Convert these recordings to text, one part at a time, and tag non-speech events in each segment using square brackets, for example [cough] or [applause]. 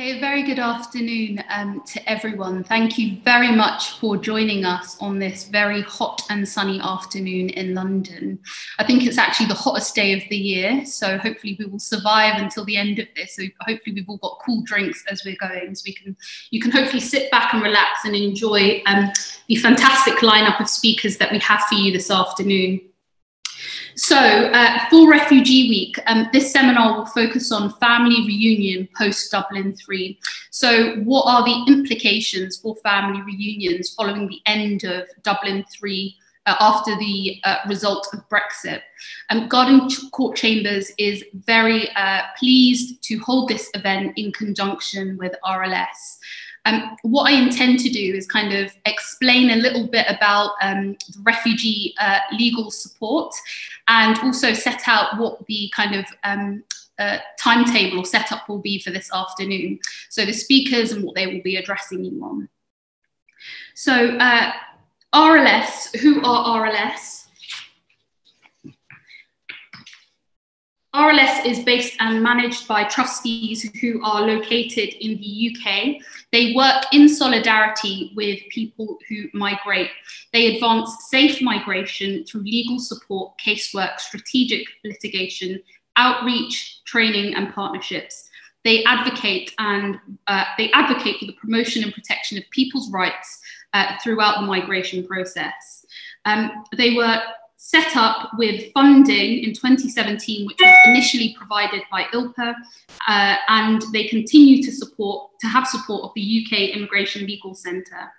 Okay, very good afternoon um, to everyone. Thank you very much for joining us on this very hot and sunny afternoon in London. I think it's actually the hottest day of the year, so hopefully we will survive until the end of this. So hopefully we've all got cool drinks as we're going, so we can you can hopefully sit back and relax and enjoy um, the fantastic lineup of speakers that we have for you this afternoon. So, uh, for Refugee Week, um, this seminar will focus on family reunion post Dublin 3. So, what are the implications for family reunions following the end of Dublin 3? Uh, after the uh, result of Brexit. Um, Garden Court Chambers is very uh, pleased to hold this event in conjunction with RLS. Um, what I intend to do is kind of explain a little bit about um, refugee uh, legal support and also set out what the kind of um, uh, timetable or setup will be for this afternoon. So the speakers and what they will be addressing you on. So uh, RLS, who are RLS? RLS is based and managed by trustees who are located in the UK. They work in solidarity with people who migrate. They advance safe migration through legal support, casework, strategic litigation, outreach, training, and partnerships. They advocate and uh, they advocate for the promotion and protection of people's rights uh, throughout the migration process. Um, they were set up with funding in 2017, which was initially provided by ILPA, uh, and they continue to support to have support of the UK Immigration Legal Centre.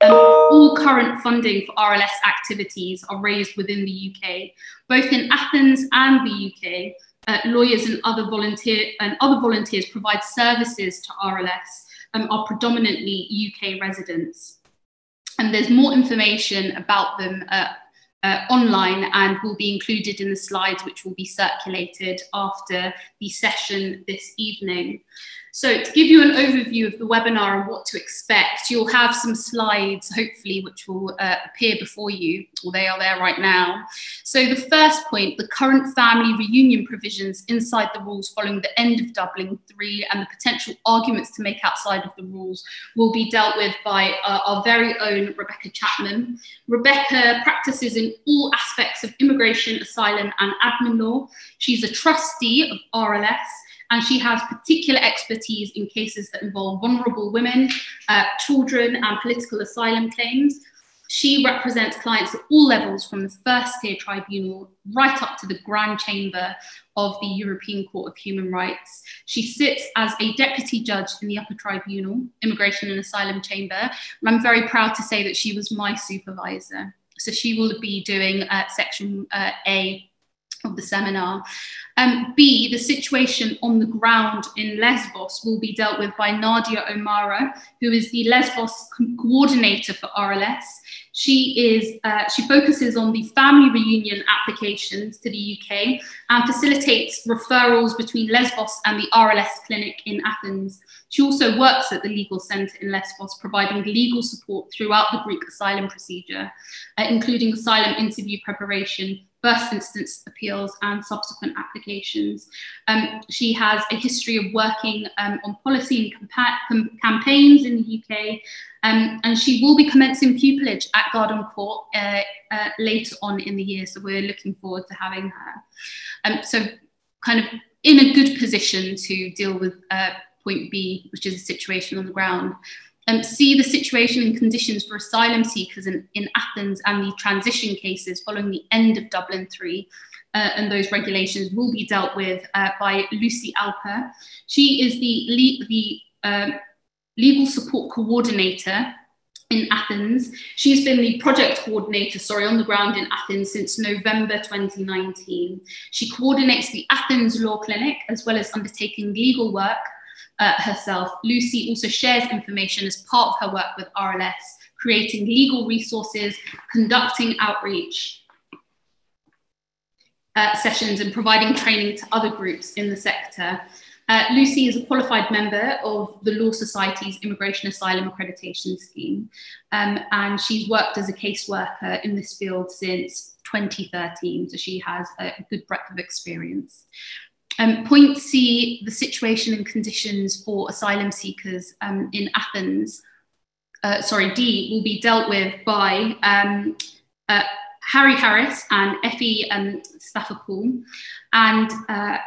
Um, all current funding for RLS activities are raised within the UK, both in Athens and the UK. Uh, lawyers and other volunteer and other volunteers provide services to RLS um, are predominantly UK residents. And there's more information about them uh, uh, online and will be included in the slides which will be circulated after the session this evening. So to give you an overview of the webinar and what to expect, you'll have some slides, hopefully, which will uh, appear before you, or they are there right now. So the first point, the current family reunion provisions inside the rules following the end of Dublin 3 and the potential arguments to make outside of the rules will be dealt with by uh, our very own Rebecca Chapman. Rebecca practices in all aspects of immigration, asylum and admin law. She's a trustee of RLS and she has particular expertise in cases that involve vulnerable women, uh, children, and political asylum claims. She represents clients at all levels from the first tier tribunal right up to the Grand Chamber of the European Court of Human Rights. She sits as a deputy judge in the upper tribunal, Immigration and Asylum Chamber. And I'm very proud to say that she was my supervisor. So she will be doing uh, section uh, A of the seminar. Um, B, the situation on the ground in Lesbos will be dealt with by Nadia O'Mara, who is the Lesbos coordinator for RLS. She is uh, she focuses on the family reunion applications to the UK and facilitates referrals between Lesbos and the RLS clinic in Athens. She also works at the legal centre in Lesbos, providing legal support throughout the Greek asylum procedure, uh, including asylum interview preparation, first instance appeals and subsequent applications. Um, she has a history of working um, on policy and com campaigns in the UK, um, and she will be commencing pupillage at Garden Court uh, uh, later on in the year, so we're looking forward to having her. Um, so kind of in a good position to deal with uh, point B, which is a situation on the ground um, see the situation and conditions for asylum seekers in, in Athens and the transition cases following the end of Dublin 3. Uh, and those regulations will be dealt with uh, by Lucy Alper. She is the, le the um, legal support coordinator in Athens. She's been the project coordinator, sorry, on the ground in Athens since November 2019. She coordinates the Athens Law Clinic as well as undertaking legal work uh, herself. Lucy also shares information as part of her work with RLS, creating legal resources, conducting outreach uh, sessions, and providing training to other groups in the sector. Uh, Lucy is a qualified member of the Law Society's Immigration Asylum Accreditation Scheme, um, and she's worked as a caseworker in this field since 2013, so she has a good breadth of experience. Um, point C, the situation and conditions for asylum seekers um, in Athens, uh, sorry, D, will be dealt with by um, uh, Harry Harris and Efi um, Stathopoulou. And uh,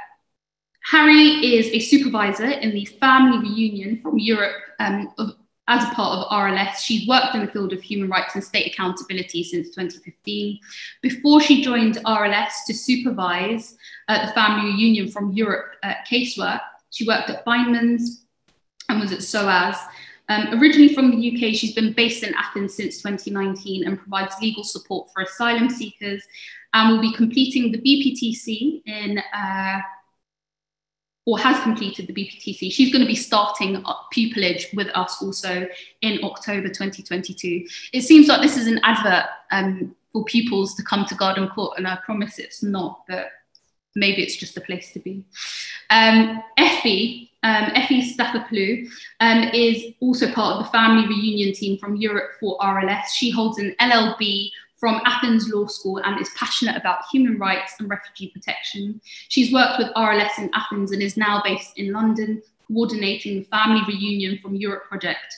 Harry is a supervisor in the family reunion from Europe um, of, as a part of RLS. She's worked in the field of human rights and state accountability since 2015. Before she joined RLS to supervise uh, the family reunion from Europe uh, casework, she worked at Feynman's and was at SOAS. Um, originally from the UK, she's been based in Athens since 2019 and provides legal support for asylum seekers and will be completing the BPTC in uh, or has completed the BPTC, she's going to be starting pupillage with us also in October 2022. It seems like this is an advert um, for pupils to come to Garden Court, and I promise it's not, but maybe it's just a place to be. Um, Efi, um, Efi Stathopoulou um, is also part of the family reunion team from Europe for RLS. She holds an LLB from Athens Law School and is passionate about human rights and refugee protection. She's worked with RLS in Athens and is now based in London, coordinating the Family Reunion from Europe project.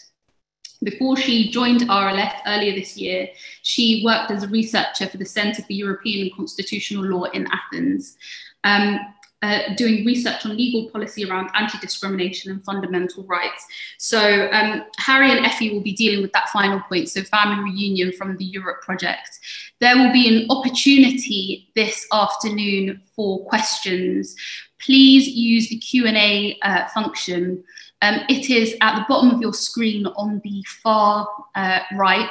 Before she joined RLS earlier this year, she worked as a researcher for the Centre for European and Constitutional Law in Athens. Um, uh, doing research on legal policy around anti-discrimination and fundamental rights. So um, Harry and Efi will be dealing with that final point, so family reunion from the Europe project. There will be an opportunity this afternoon for questions. Please use the Q&A uh, function. Um, it is at the bottom of your screen on the far uh, right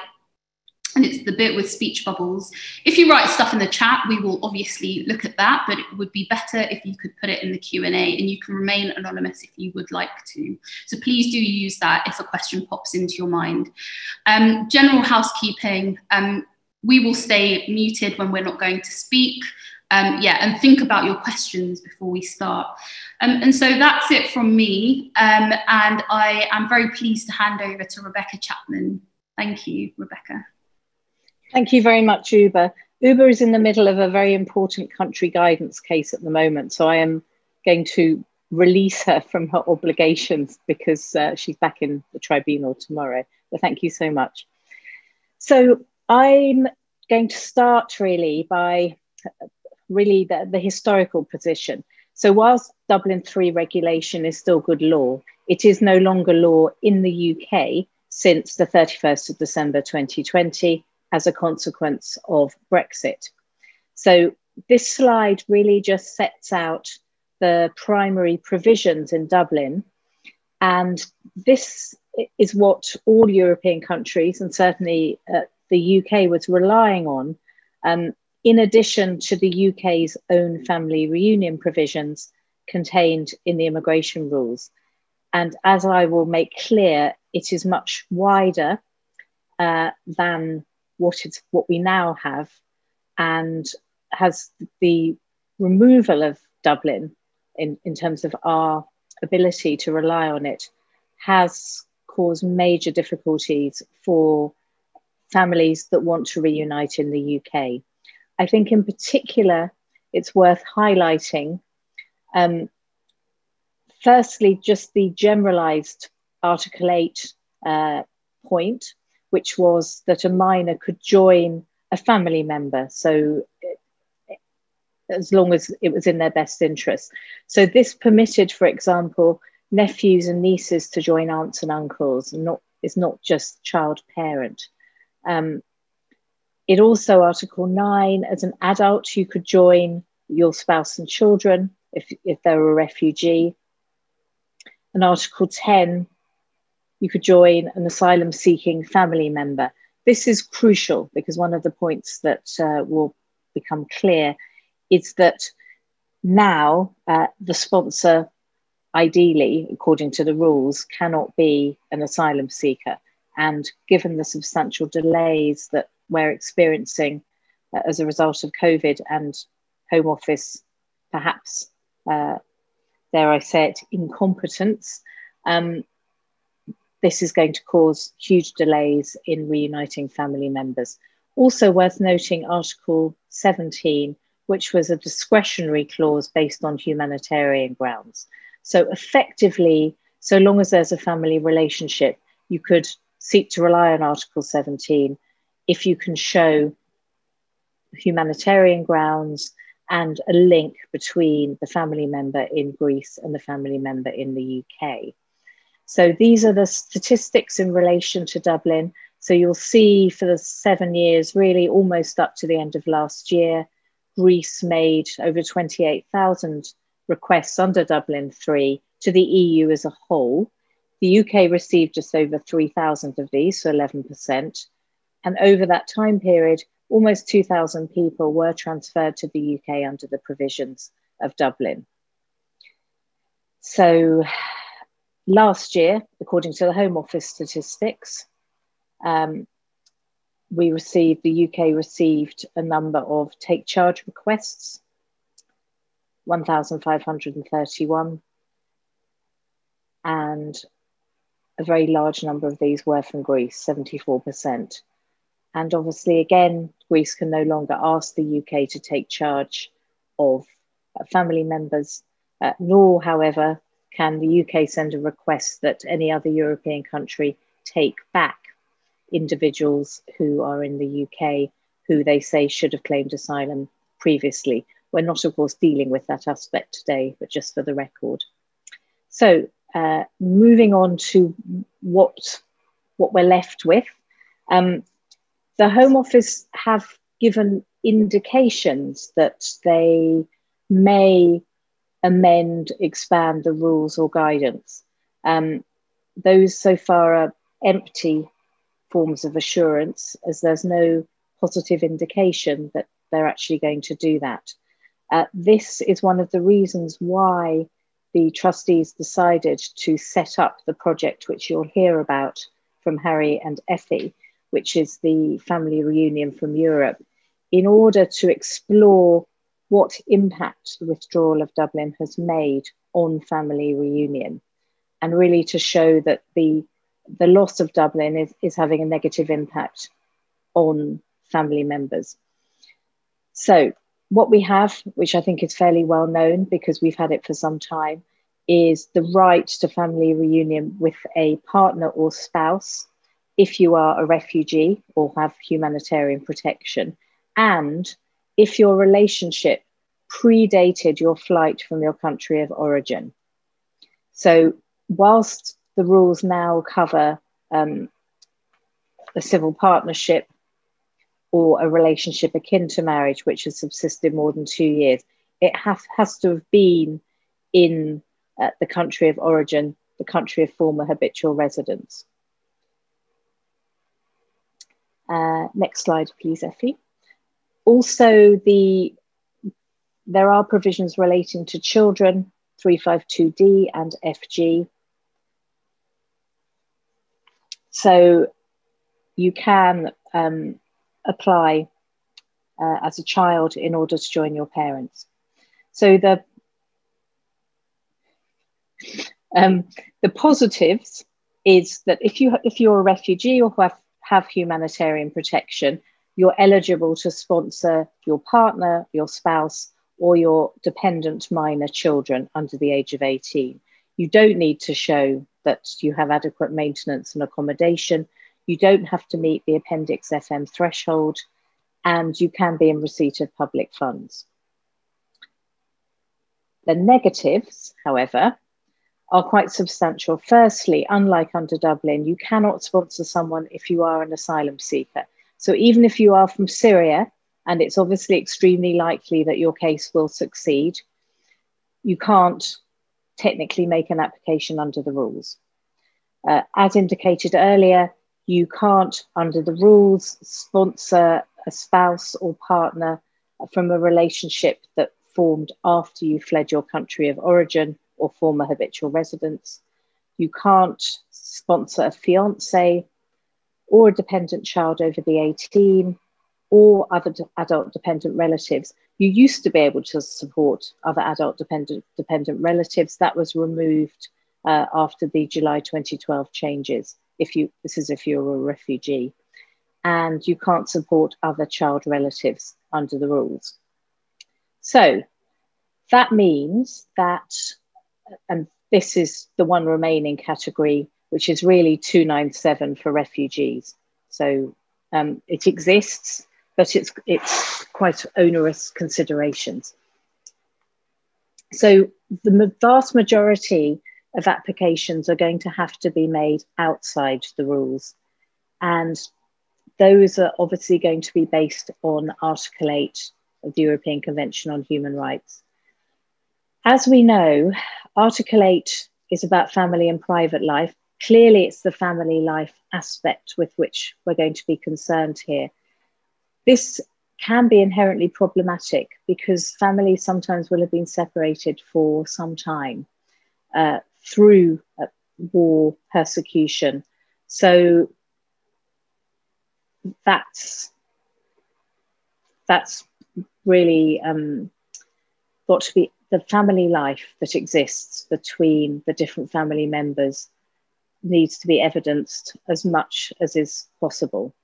and it's the bit with speech bubbles. If you write stuff in the chat, we will obviously look at that, but it would be better if you could put it in the Q&A and you can remain anonymous if you would like to. So please do use that if a question pops into your mind. Um, general housekeeping, um, we will stay muted when we're not going to speak. Um, yeah, and think about your questions before we start. Um, and so that's it from me. Um, and I am very pleased to hand over to Rebecca Chapman. Thank you, Rebecca. Thank you very much, Ubah. Ubah is in the middle of a very important country guidance case at the moment, so I am going to release her from her obligations because uh, she's back in the tribunal tomorrow. But thank you so much. So I'm going to start really by uh, really the, the historical position. So whilst Dublin 3 regulation is still good law, it is no longer law in the UK since the 31st of December 2020 as a consequence of Brexit. So this slide really just sets out the primary provisions in Dublin. And this is what all European countries, and certainly uh, the UK, was relying on, um, in addition to the UK's own family reunion provisions contained in the immigration rules. And as I will make clear, it is much wider uh, than what is what we now have and has the removal of Dublin in, in terms of our ability to rely on it has caused major difficulties for families that want to reunite in the UK. I think, in particular, it's worth highlighting. Um, firstly, just the generalized Article 8 uh, point, which was that a minor could join a family member. So as long as it was in their best interest. So this permitted, for example, nephews and nieces to join aunts and uncles, not is not just child parent. Um, it also, Article 9, as an adult, you could join your spouse and children if, if they're a refugee. And Article 10 you could join an asylum seeking family member. This is crucial because one of the points that uh, will become clear is that now uh, the sponsor, ideally, according to the rules, cannot be an asylum seeker. And given the substantial delays that we're experiencing uh, as a result of COVID and Home Office, perhaps, uh, dare I say it, incompetence, um, this is going to cause huge delays in reuniting family members. Also worth noting Article 17, which was a discretionary clause based on humanitarian grounds. So, effectively, so long as there's a family relationship, you could seek to rely on Article 17 if you can show humanitarian grounds and a link between the family member in Greece and the family member in the UK. So these are the statistics in relation to Dublin. So you'll see for the seven years, really almost up to the end of last year, Greece made over 28,000 requests under Dublin 3 to the EU as a whole. The UK received just over 3,000 of these, so 11%. And over that time period, almost 2,000 people were transferred to the UK under the provisions of Dublin. So last year, according to the Home Office statistics, um, we received, the UK received a number of take charge requests, 1,531, and a very large number of these were from Greece, 74%. And obviously, again, Greece can no longer ask the UK to take charge of uh, family members, uh, nor, however, can the UK send a request that any other European country take back individuals who are in the UK who they say should have claimed asylum previously. We're not, of course, dealing with that aspect today, but just for the record. So, uh, moving on to what what we're left with, um, the Home Office have given indications that they may amend, expand the rules or guidance. Um, those so far are empty forms of assurance, as there's no positive indication that they're actually going to do that. Uh, this is one of the reasons why the trustees decided to set up the project, which you'll hear about from Harry and Efi, which is the family reunion from Europe, in order to explore what impact the withdrawal of Dublin has made on family reunion, and really to show that the, the loss of Dublin is, is having a negative impact on family members. So, what we have, which I think is fairly well known because we've had it for some time, is the right to family reunion with a partner or spouse if you are a refugee or have humanitarian protection, and if your relationship predated your flight from your country of origin. So, whilst the rules now cover um, a civil partnership or a relationship akin to marriage, which has subsisted more than two years, it has, has to have been in uh, the country of origin, the country of former habitual residence. Uh, next slide, please, Efi. Also, the there are provisions relating to children, 352D and FG. So you can um, apply uh, as a child in order to join your parents. So the um, the positives is that if you if you're a refugee or have have humanitarian protection, you're eligible to sponsor your partner, your spouse, or your dependent minor children under the age of 18. You don't need to show that you have adequate maintenance and accommodation. You don't have to meet the Appendix FM threshold, and you can be in receipt of public funds. The negatives, however, are quite substantial. Firstly, unlike under Dublin, you cannot sponsor someone if you are an asylum seeker. So even if you are from Syria, and it's obviously extremely likely that your case will succeed, you can't technically make an application under the rules. Uh, as indicated earlier, you can't, under the rules, sponsor a spouse or partner from a relationship that formed after you fled your country of origin or former habitual residence. You can't sponsor a fiance or a dependent child over the 18 or other adult dependent relatives. You used to be able to support other adult dependent, dependent relatives. That was removed uh, after the July 2012 changes. If you, this is if you're a refugee, and you can't support other child relatives under the rules. So that means that, and this is the one remaining category, which is really 297 for refugees. So um, it exists, but it's, it's quite onerous considerations. So the vast majority of applications are going to have to be made outside the rules. And those are obviously going to be based on Article 8 of the European Convention on Human Rights. As we know, Article 8 is about family and private life. Clearly, it's the family life aspect with which we're going to be concerned here. This can be inherently problematic because families sometimes will have been separated for some time uh, through uh, war, persecution. So that's that's really um, got to be the family life that exists between the different family members needs to be evidenced as much as is possible.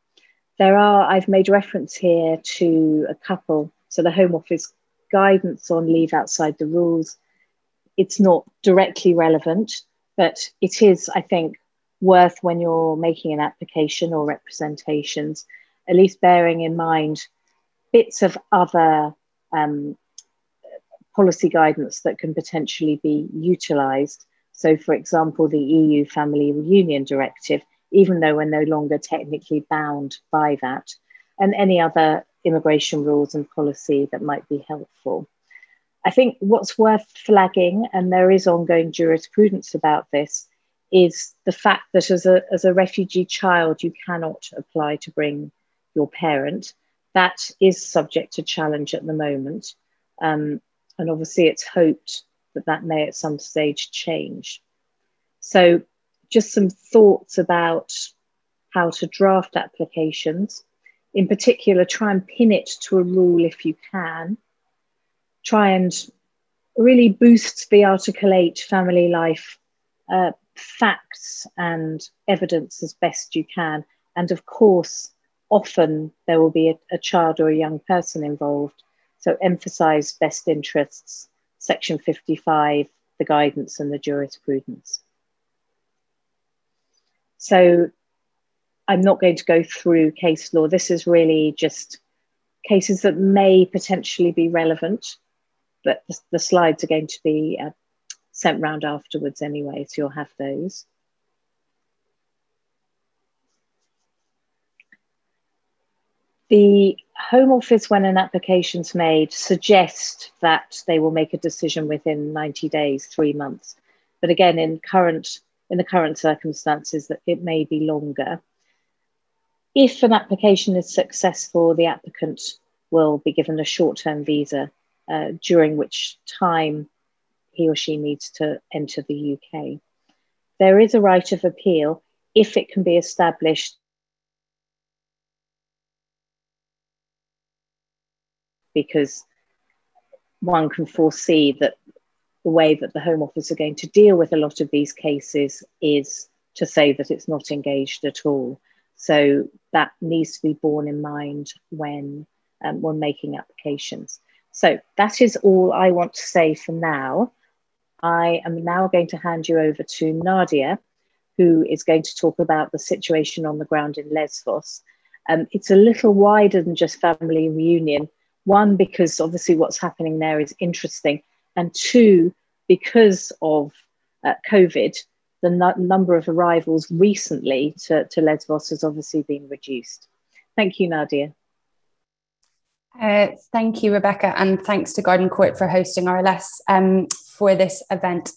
There are, I've made reference here to a couple, so the Home Office guidance on leave outside the rules. It's not directly relevant, but it is, I think, worth when you're making an application or representations, at least bearing in mind bits of other um, policy guidance that can potentially be utilised. So, for example, the EU Family Reunion Directive, even though we're no longer technically bound by that, and any other immigration rules and policy that might be helpful. I think what's worth flagging, and there is ongoing jurisprudence about this, is the fact that as a, as a refugee child, you cannot apply to bring your parent. That is subject to challenge at the moment. Um, and obviously, it's hoped that that may at some stage change. So, just some thoughts about how to draft applications. In particular, try and pin it to a rule if you can. Try and really boost the Article 8 family life uh, facts and evidence as best you can. And of course, often there will be a, a child or a young person involved. So emphasize best interests, section 55, the guidance and the jurisprudence. So I'm not going to go through case law. This is really just cases that may potentially be relevant, but the, the slides are going to be uh, sent round afterwards anyway, so you'll have those. The Home Office, when an application's made, suggest that they will make a decision within 90 days, three months. But again, in current in the current circumstances, that it may be longer. If an application is successful, the applicant will be given a short-term visa, uh, during which time he or she needs to enter the UK. There is a right of appeal if it can be established because one can foresee that the way that the Home Office are going to deal with a lot of these cases is to say that it's not engaged at all. So that needs to be borne in mind when um, when making applications. So that is all I want to say for now. I am now going to hand you over to Nadia, who is going to talk about the situation on the ground in Lesvos. Um, it's a little wider than just family reunion. One, because obviously what's happening there is interesting, and two, because of uh, COVID, the number of arrivals recently to, to Lesvos has obviously been reduced. Thank you, Nadia. Uh, thank you, Rebecca, and thanks to Garden Court for hosting RLS um, for this event.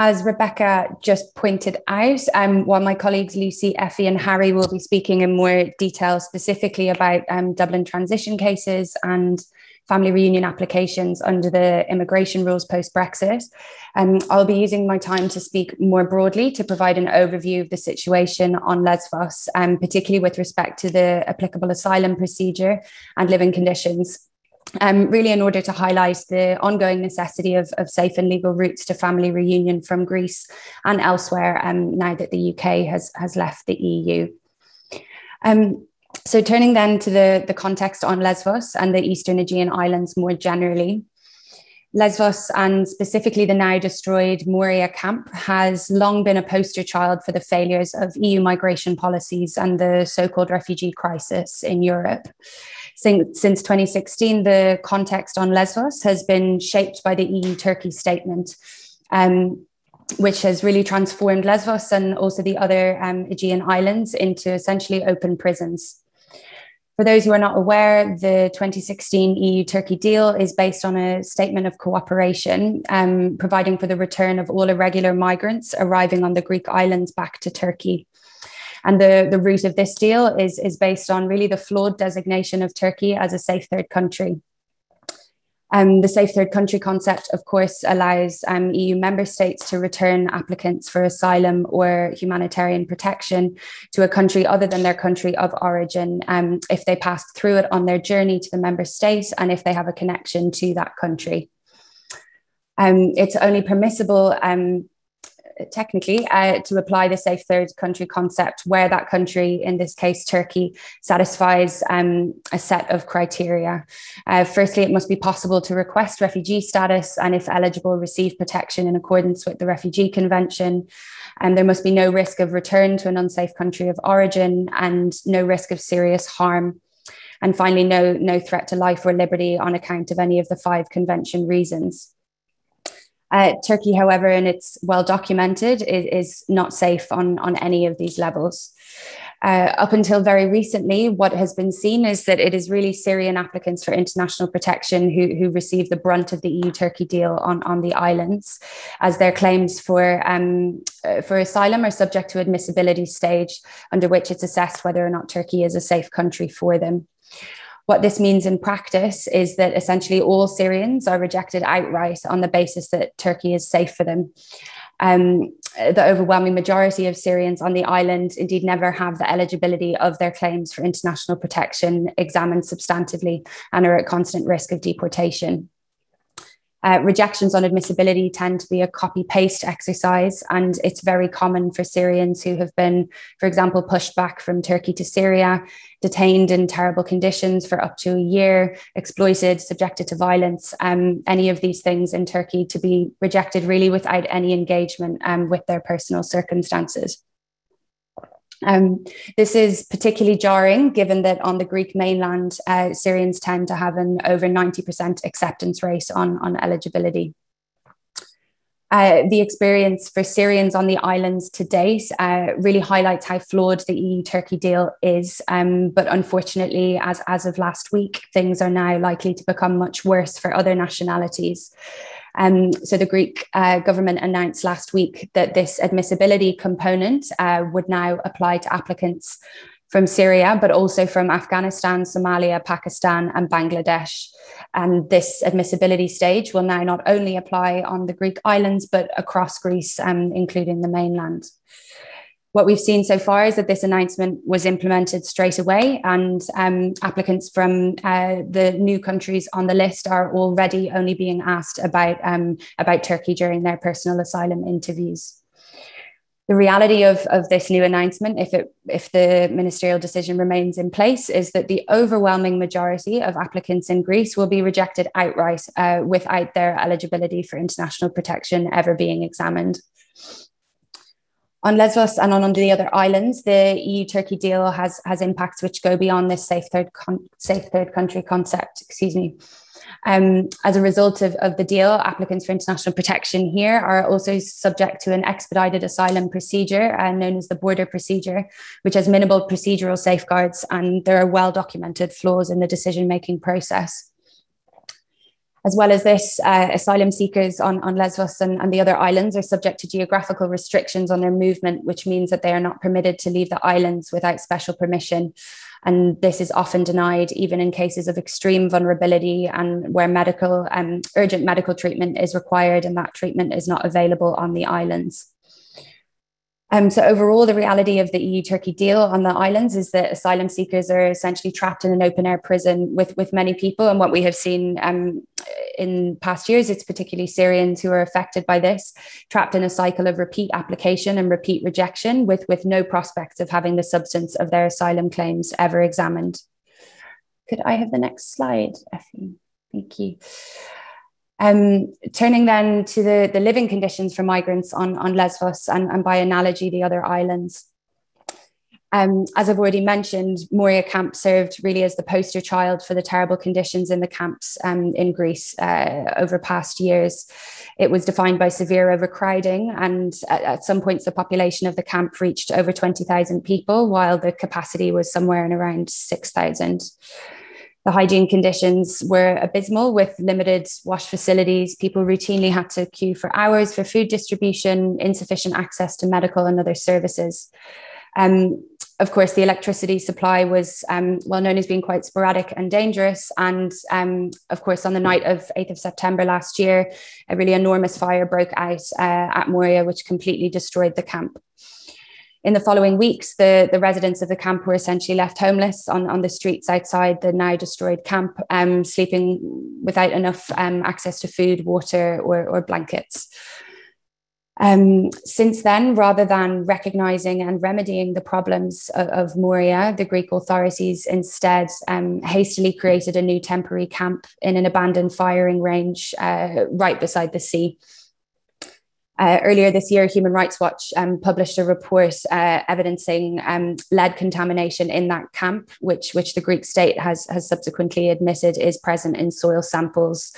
As Rebecca just pointed out, um, while my colleagues Lucy, Efi, and Harry will be speaking in more detail specifically about um, Dublin transition cases and family reunion applications under the immigration rules post Brexit. Um, I'll be using my time to speak more broadly to provide an overview of the situation on Lesvos, um, particularly with respect to the applicable asylum procedure and living conditions. Um, really, in order to highlight the ongoing necessity of, of, safe and legal routes to family reunion from Greece and elsewhere um, now that the UK has, has left the EU. Um, so turning then to the, the context on Lesbos and the Eastern Aegean Islands more generally, Lesvos and specifically the now destroyed Moria camp has long been a poster child for the failures of EU migration policies and the so called refugee crisis in Europe. Since, since 2016, the context on Lesvos has been shaped by the EU Turkey statement. Um, which has really transformed Lesvos and also the other um, Aegean islands into essentially open prisons. For those who are not aware, the 2016 EU Turkey deal is based on a statement of cooperation, um, providing for the return of all irregular migrants arriving on the Greek islands back to Turkey. And the, the root of this deal is, is based on really the flawed designation of Turkey as a safe third country. Um, the safe third country concept, of course, allows um, EU member states to return applicants for asylum or humanitarian protection to a country other than their country of origin um, if they passed through it on their journey to the member state and if they have a connection to that country. Um, it's only permissible um, technically uh, to apply the safe third country concept where that country, in this case Turkey, satisfies um, a set of criteria. Uh, firstly, it must be possible to request refugee status and, if eligible, receive protection in accordance with the Refugee Convention. And there must be no risk of return to an unsafe country of origin and no risk of serious harm. And finally, no, no threat to life or liberty on account of any of the five convention reasons. Uh, Turkey, however, and it's well documented, is, is, not safe on, on any of these levels. Uh, up until very recently, what has been seen is that it is really Syrian applicants for international protection who, who receive the brunt of the EU Turkey deal on, on the islands, as their claims for, um, uh, for asylum are subject to admissibility stage, under which it's assessed whether or not Turkey is a safe country for them. What this means in practice is that essentially all Syrians are rejected outright on the basis that Turkey is safe for them. Um, the overwhelming majority of Syrians on the island indeed never have the eligibility of their claims for international protection examined substantively and are at constant risk of deportation. Uh, rejections on admissibility tend to be a copy paste exercise, and it's very common for Syrians who have been, for example, pushed back from Turkey to Syria, detained in terrible conditions for up to a year, exploited, subjected to violence, um, any of these things in Turkey to be rejected really without any engagement um, with their personal circumstances. Um, this is particularly jarring given that on the Greek mainland, uh, Syrians tend to have an over 90% acceptance rate on, on eligibility. Uh, the experience for Syrians on the islands to date uh, really highlights how flawed the EU Turkey deal is. Um, but unfortunately, as, as of last week, things are now likely to become much worse for other nationalities. Um, so the Greek uh, government announced last week that this admissibility component uh, would now apply to applicants from Syria, but also from Afghanistan, Somalia, Pakistan, and Bangladesh. And this admissibility stage will now not only apply on the Greek islands, but across Greece, um, including the mainland what we've seen so far is that this announcement was implemented straight away, and um, applicants from uh, the new countries on the list are already only being asked about um, about Turkey during their personal asylum interviews. The reality of, of this new announcement, if it if the ministerial decision remains in place, is that the overwhelming majority of applicants in Greece will be rejected outright uh, without their eligibility for international protection ever being examined. On Lesbos and on the other islands, the EU-Turkey deal has has impacts which go beyond this safe third safe third country concept. Excuse me. Um, as a result of, of the deal, applicants for international protection here are also subject to an expedited asylum procedure uh, known as the border procedure, which has minimal procedural safeguards and there are well documented flaws in the decision making process. As well as this, uh, asylum seekers on, on Lesbos and, and the other islands are subject to geographical restrictions on their movement, which means that they are not permitted to leave the islands without special permission. And this is often denied, even in cases of extreme vulnerability and where medical um, urgent medical treatment is required, and that treatment is not available on the islands. Um, so overall, the reality of the EU-Turkey deal on the islands is that asylum seekers are essentially trapped in an open-air prison with, with many people. And what we have seen um, in past years, it's particularly Syrians who are affected by this, trapped in a cycle of repeat application and repeat rejection with, with no prospects of having the substance of their asylum claims ever examined. Could I have the next slide, Efi? Thank you. Um, turning then to the, the living conditions for migrants on, on Lesbos and, and by analogy, the other islands. Um, as I've already mentioned, Moria camp served really as the poster child for the terrible conditions in the camps um, in Greece uh, over past years. It was defined by severe overcrowding, and at, at some points, the population of the camp reached over 20,000 people, while the capacity was somewhere in around 6,000. The hygiene conditions were abysmal with limited wash facilities. People routinely had to queue for hours for food distribution, insufficient access to medical and other services. Um, of course, the electricity supply was um, well known as being quite sporadic and dangerous. And um, of course, on the night of 8th of September last year, a really enormous fire broke out uh, at Moria, which completely destroyed the camp. In the following weeks, the, the residents of the camp were essentially left homeless on, on the streets outside the now destroyed camp, um, sleeping without enough um, access to food, water, or, or blankets. Um, since then, rather than recognizing and remedying the problems of, of Moria, the Greek authorities instead um, hastily created a new temporary camp in an abandoned firing range uh, right beside the sea. Uh, earlier this year, Human Rights Watch um, published a report uh, evidencing um, lead contamination in that camp, which, which the Greek state has, has subsequently admitted is present in soil samples.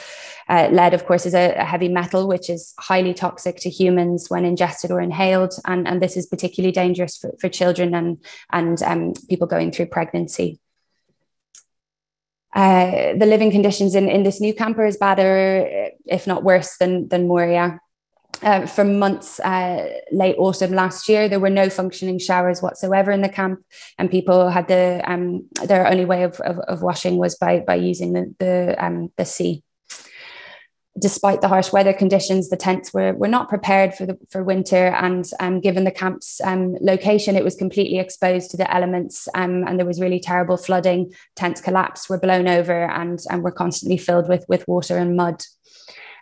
Uh, lead, of course, is a, a, heavy metal which is highly toxic to humans when ingested or inhaled, and, and this is particularly dangerous for, for children and, and um, people going through pregnancy. Uh, the living conditions in, in this new camp are as bad or, if not worse, than, than Moria uh, from months uh, late autumn last year, there were no functioning showers whatsoever in the camp, and people had the um, their only way of, of, of, washing was by by using the the, um, the sea. Despite the harsh weather conditions, the tents were were not prepared for the for winter, and um, given the camp's um, location, it was completely exposed to the elements, um, and there was really terrible flooding. Tents collapsed, were blown over, and and were constantly filled with with water and mud.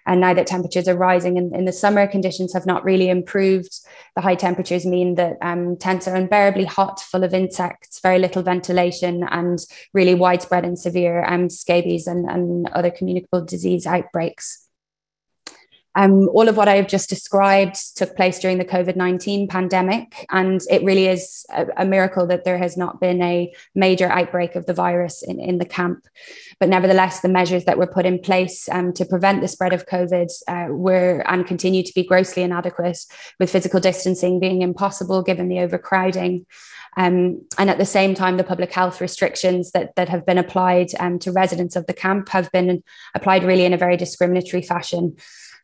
And now that temperatures are rising in, in the summer, conditions have not really improved. The high temperatures mean that um, tents are unbearably hot, full of insects, very little ventilation, and really widespread and severe um, scabies and, and other communicable disease outbreaks. Um, all of what I have just described took place during the COVID 19 pandemic, and it really is a, a, miracle that there has not been a major outbreak of the virus in, in the camp. But nevertheless, the measures that were put in place um, to prevent the spread of COVID uh, were and continue to be grossly inadequate, with physical distancing being impossible given the overcrowding. Um, and at the same time, the public health restrictions that, that have been applied um, to residents of the camp have been applied really in a very discriminatory fashion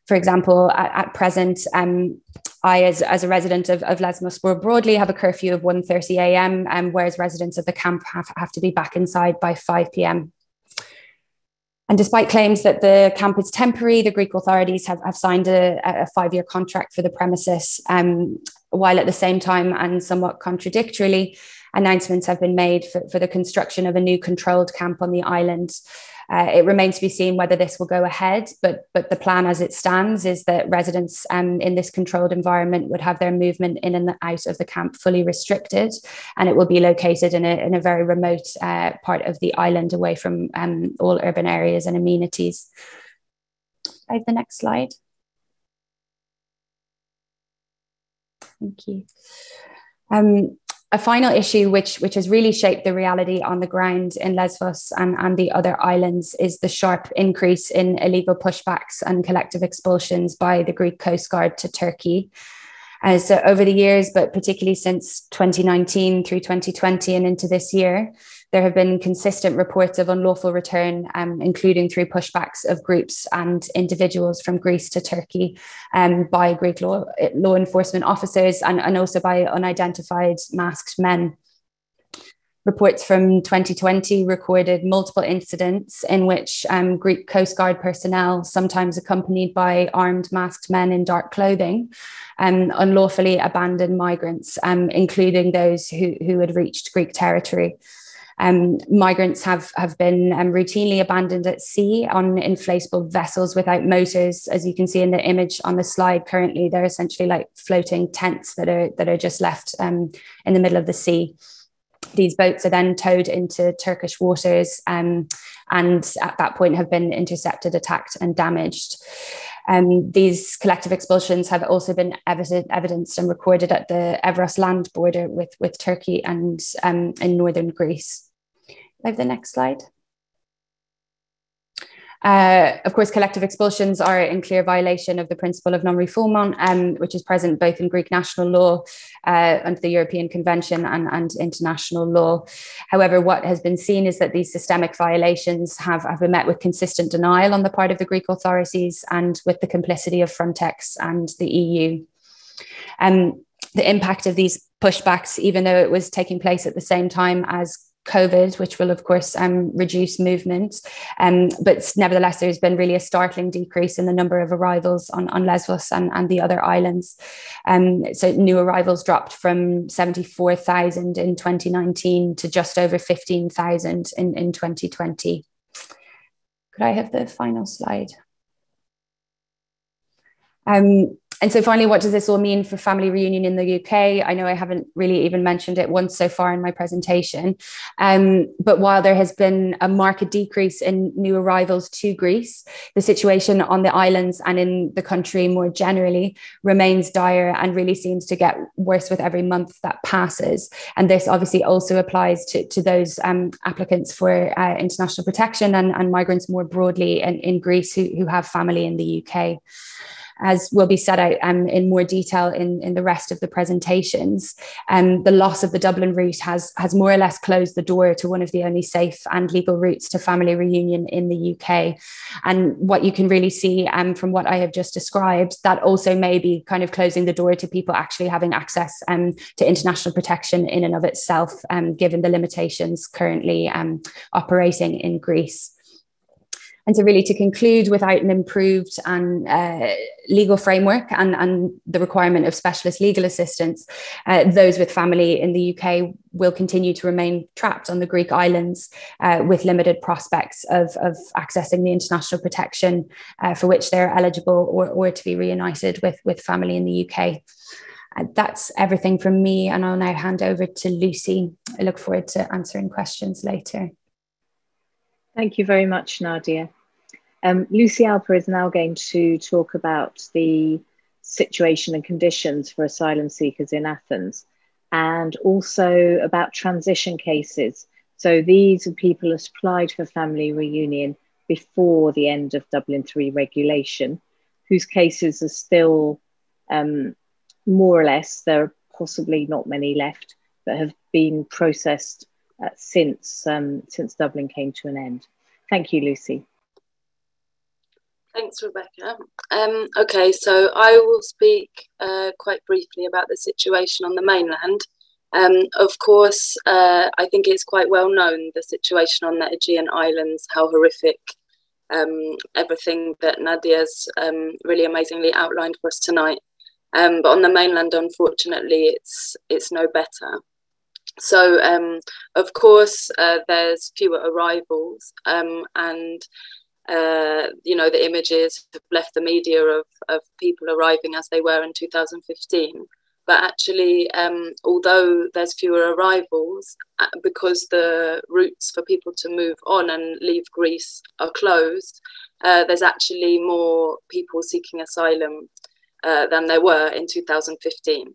for example, at, at present, um, I, as, as a resident of, of Lesbos more broadly, have a curfew of 1.30 a.m., um, whereas residents of the camp have, have to be back inside by 5 p.m. And despite claims that the camp is temporary, the Greek authorities have, have signed a, a five year contract for the premises, um, while at the same time, and somewhat contradictorily, announcements have been made for, for the construction of a new controlled camp on the island. Uh, it remains to be seen whether this will go ahead, but but the plan as it stands is that residents um, in this controlled environment would have their movement in and out of the camp fully restricted, and it will be located in a, in a very remote uh, part of the island away from um, all urban areas and amenities. I have the next slide. Thank you. Um, a final issue which which has really shaped the reality on the ground in Lesbos and, and the other islands is the sharp increase in illegal pushbacks and collective expulsions by the Greek Coast Guard to Turkey. Uh, so over the years, but particularly since 2019 through 2020 and into this year, there have been consistent reports of unlawful return, um, including through pushbacks of groups and individuals from Greece to Turkey um, by Greek law, law enforcement officers and, and also by unidentified masked men. Reports from 2020 recorded multiple incidents in which um, Greek Coast Guard personnel, sometimes accompanied by armed masked men in dark clothing, um, unlawfully abandoned migrants, um, including those who, who had reached Greek territory. Um, migrants have, have been um, routinely abandoned at sea on inflatable vessels without motors. As you can see in the image on the slide currently, they're essentially like floating tents that are, that are just left um, in the middle of the sea. these boats are then towed into Turkish waters um, and at that point have been intercepted, attacked, and damaged. Um, these collective expulsions have also been evidenced and recorded at the Evros land border with, with Turkey and um, in northern Greece. I have the next slide. Uh, of course, collective expulsions are in clear violation of the principle of non-refoulement, um, which is present both in Greek national law uh, under the European Convention and, and, international law. However, what has been seen is that these systemic violations have, have been met with consistent denial on the part of the Greek authorities and with the complicity of Frontex and the EU. Um, the impact of these pushbacks, even though it was taking place at the same time as COVID, which will, of course, um, reduce movement. Um, but nevertheless, there's been really a startling decrease in the number of arrivals on, on Lesbos and, and the other islands. Um, so, new arrivals dropped from 74,000 in 2019 to just over 15,000 in, in 2020. Could I have the final slide? Um, and so finally what does this all mean for family reunion in the uk i know i haven't really even mentioned it once so far in my presentation um, but while there has been a marked decrease in new arrivals to greece the situation on the islands and in the country more generally remains dire and really seems to get worse with every month that passes. And this obviously also applies to, to those um, applicants for uh, international protection and, and migrants more broadly in, in greece who, who have family in the uk as will be set out um, in more detail in, in the rest of the presentations. Um, the loss of the Dublin route has, has more or less closed the door to one of the only safe and legal routes to family reunion in the UK. And what you can really see um, from what I have just described, that also may be kind of closing the door to people actually having access um, to international protection in and of itself, um, given the limitations currently um, operating in Greece. And so, really, to conclude, without an improved and uh, legal framework and, and the requirement of specialist legal assistance, uh, those with family in the UK will continue to remain trapped on the Greek islands uh, with limited prospects of, of accessing the international protection uh, for which they're eligible or, or to be reunited with, with family in the UK. Uh, that's everything from me, and I'll now hand over to Lucy. I look forward to answering questions later. Thank you very much, Nadia. Um, Lucy Alper is now going to talk about the situation and conditions for asylum seekers in Athens and also about transition cases. So these are people who applied for family reunion before the end of Dublin 3 regulation, whose cases are still um, more or less, there are possibly not many left, but have been processed uh, since, um, since Dublin came to an end. Thank you, Lucy. Thanks, Rebecca. Um, okay, so I will speak uh, quite briefly about the situation on the mainland. Um, of course, uh, I think it's quite well known the situation on the Aegean Islands, how horrific um, everything that Nadia's um, really amazingly outlined for us tonight. Um, but on the mainland, unfortunately, it's it's no better. So, um, of course, uh, there's fewer arrivals, um, and uh, you know the images have left the media of, of people arriving as they were in 2015. But actually, um, although there's fewer arrivals, uh, because the routes for people to move on and leave Greece are closed, uh, there's actually more people seeking asylum uh, than there were in 2015.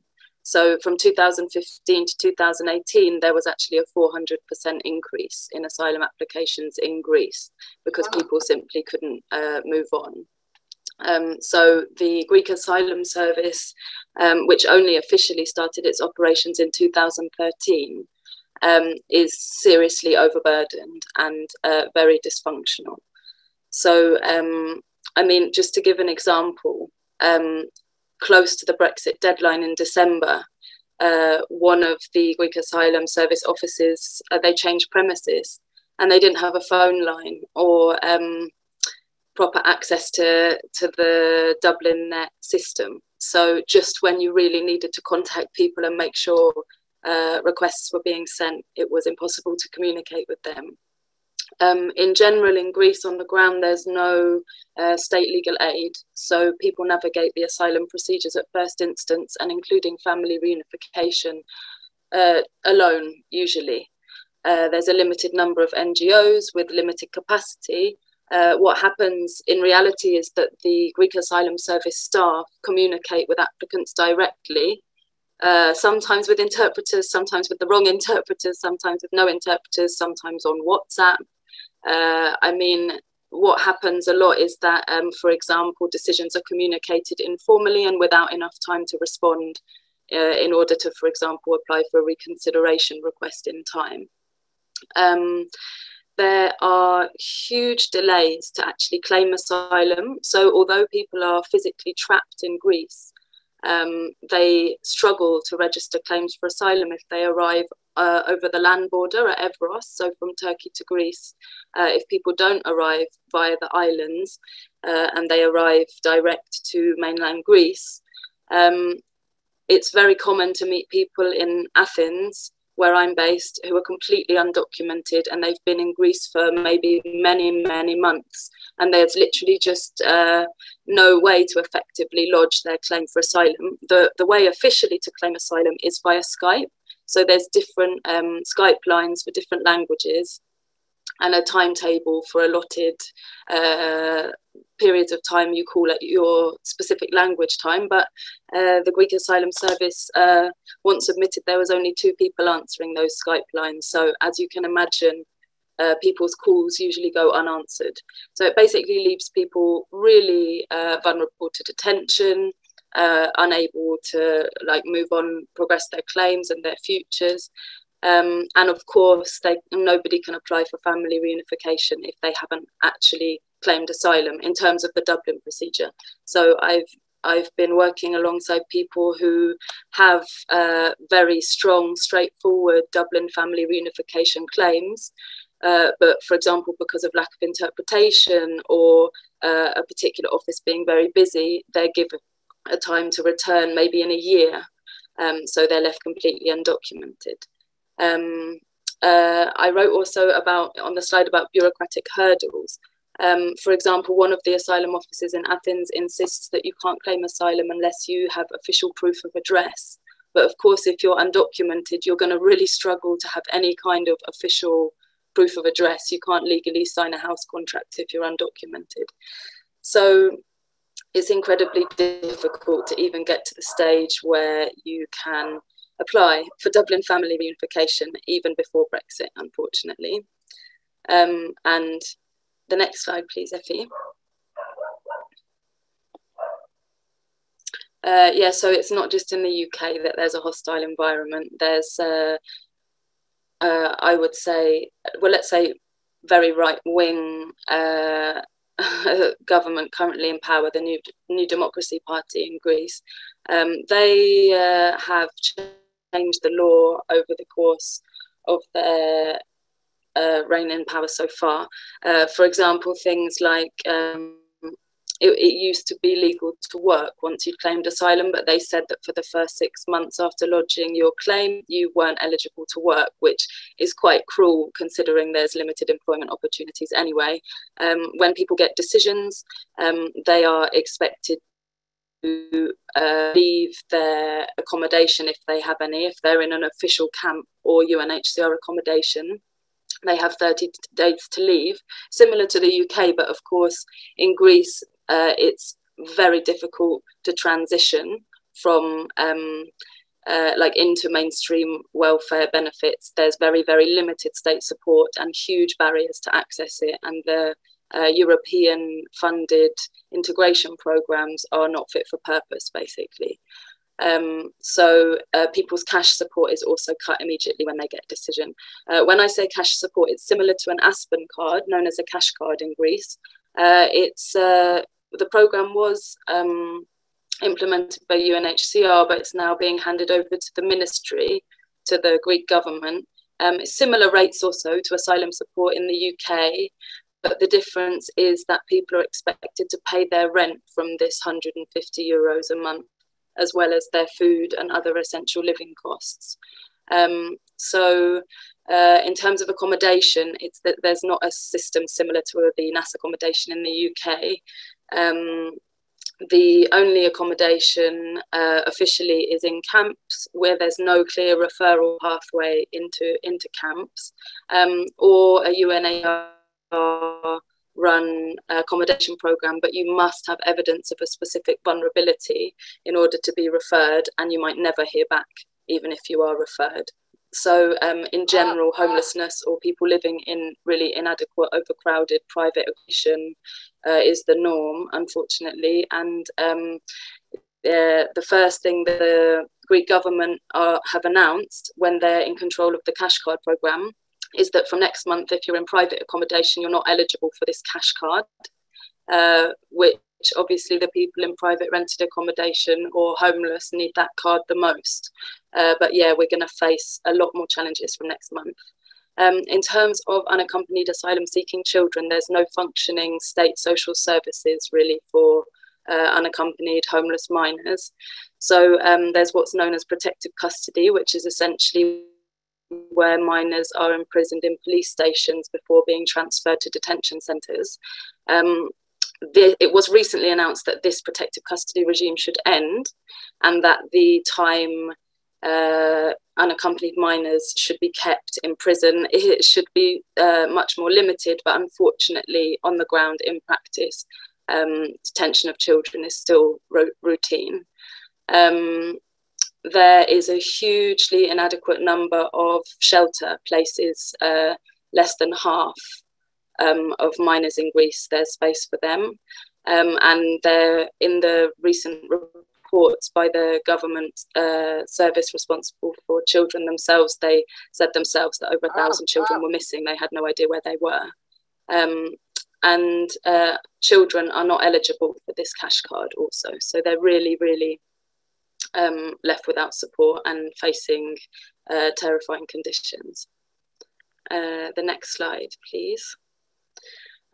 So from 2015 to 2018, there was actually a 400% increase in asylum applications in Greece because wow. people simply couldn't uh, move on. Um, so the Greek Asylum Service, um, which only officially started its operations in 2013, um, is seriously overburdened and uh, very dysfunctional. So, um, I mean, just to give an example, um, close to the Brexit deadline in December, uh, one of the Greek Asylum Service offices, uh, they changed premises and they didn't have a phone line or um, proper access to, to the DubliNet system. So just when you really needed to contact people and make sure uh, requests were being sent, it was impossible to communicate with them. Um, in general, in Greece on the ground, there's no uh, state legal aid. So people navigate the asylum procedures at first instance and including family reunification uh, alone, usually. Uh, there's a limited number of NGOs with limited capacity. Uh, what happens in reality is that the Greek Asylum Service staff communicate with applicants directly, uh, sometimes with interpreters, sometimes with the wrong [laughs] interpreters, sometimes with no interpreters, sometimes on WhatsApp. Uh, I mean, what happens a lot is that, um, for example, decisions are communicated informally and without enough time to respond uh, in order to, for example, apply for a reconsideration request in time. Um, there are huge delays to actually claim asylum. So, although people are physically trapped in Greece, um, they struggle to register claims for asylum if they arrive uh, over the land border at Evros, so from Turkey to Greece. Uh, if people don't arrive via the islands uh, and they arrive direct to mainland Greece, um, it's very common to meet people in Athens where I'm based who are completely undocumented and they've been in Greece for maybe many, many months. And there's literally just uh, no way to effectively lodge their claim for asylum. The, the way officially to claim asylum is via Skype. So there's different um, Skype lines for different languages and a timetable for allotted uh, periods of time you call it your specific language time. But uh, the Greek Asylum Service uh, once admitted there was only two people answering those Skype lines. So as you can imagine, uh, people's calls usually go unanswered. So it basically leaves people really uh, vulnerable to detention, uh, unable to like move on, progress their claims and their futures. Um, and of course, they, nobody can apply for family reunification if they haven't actually claimed asylum in terms of the Dublin procedure. So I've I've been working alongside people who have uh, very strong, straightforward Dublin family reunification claims. Uh, but for example, because of lack of interpretation or uh, a particular office being very busy, they're given a time to return maybe in a year. Um, so they're left completely undocumented. Um, uh, I wrote also about on the slide about bureaucratic hurdles. Um, for example, one of the asylum offices in Athens insists that you can't claim asylum unless you have official proof of address. But of course, if you're undocumented, you're going to really struggle to have any kind of official proof of address. You can't legally sign a house contract if you're undocumented. So it's incredibly difficult to even get to the stage where you can apply for Dublin family reunification even before Brexit, unfortunately. Um, and the next slide, please, Efi. Uh, yeah, so it's not just in the UK that there's a hostile environment. There's, uh, uh, I would say, well, let's say, very right wing uh, [laughs] government currently in power, the New New Democracy Party in Greece. Um, they uh, have changed the law over the course of their uh, reign in power so far. Uh, for example, things like um, it, it, used to be legal to work once you'd claimed asylum, but they said that for the first six months after lodging your claim, you weren't eligible to work, which is quite cruel considering there's limited employment opportunities anyway. Um, when people get decisions, um, they are expected to uh, leave their accommodation if they have any, if they're in an official camp or UNHCR accommodation. They have 30 days to leave, similar to the UK, but of course, in Greece, uh, it's very difficult to transition from um, uh, like into mainstream welfare benefits. There's very, very limited state support and huge barriers to access it, and the uh, European funded integration programs are not fit for purpose, basically. Um, so uh, people's cash support is also cut immediately when they get a decision. Uh, when I say cash support, it's similar to an Aspen card, known as a cash card in Greece. Uh, it's uh, the program was um, implemented by UNHCR, but it's now being handed over to the ministry, to the Greek government. Um, similar rates also to asylum support in the UK, but the difference is that people are expected to pay their rent from this 150 euros a month, as well as their food and other essential living costs. Um, so, uh, in terms of accommodation, it's that there's not a system similar to the NASS accommodation in the UK. Um, the only accommodation uh, officially is in camps where there's no clear referral pathway into into camps um, or a UNHCR run accommodation program, but you must have evidence of a specific vulnerability in order to be referred, and you might never hear back, even if you are referred. So, um, in general, homelessness or people living in really inadequate, overcrowded private accommodation uh, is the norm, unfortunately. And um, uh, the first thing the Greek government are, have announced when they're in control of the cash card program is that from next month, if you're in private accommodation, you're not eligible for this cash card, uh, which obviously the people in private rented accommodation or homeless need that card the most. Uh, but yeah, we're going to face a lot more challenges from next month. Um, in terms of unaccompanied asylum seeking children, there's no functioning state social services really for uh, unaccompanied homeless minors. So um, there's what's known as protective custody, which is essentially where minors are imprisoned in police stations before being transferred to detention centres. Um, the, it was recently announced that this protective custody regime should end and that the time uh, unaccompanied minors should be kept in prison. It should be uh, much more limited, but unfortunately, on the ground in practice, um, detention of children is still ro- routine. Um, there is a hugely inadequate number of shelter places, uh, less than half um, of minors in Greece, there's space for them. Um, and they're in the recent reports by the government uh, service responsible for children themselves, they said themselves that over a thousand children were missing. They had no idea where they were. Um, and uh, children are not eligible for this cash card also. So they're really, really um, left without support and facing uh, terrifying conditions. Uh, the next slide, please.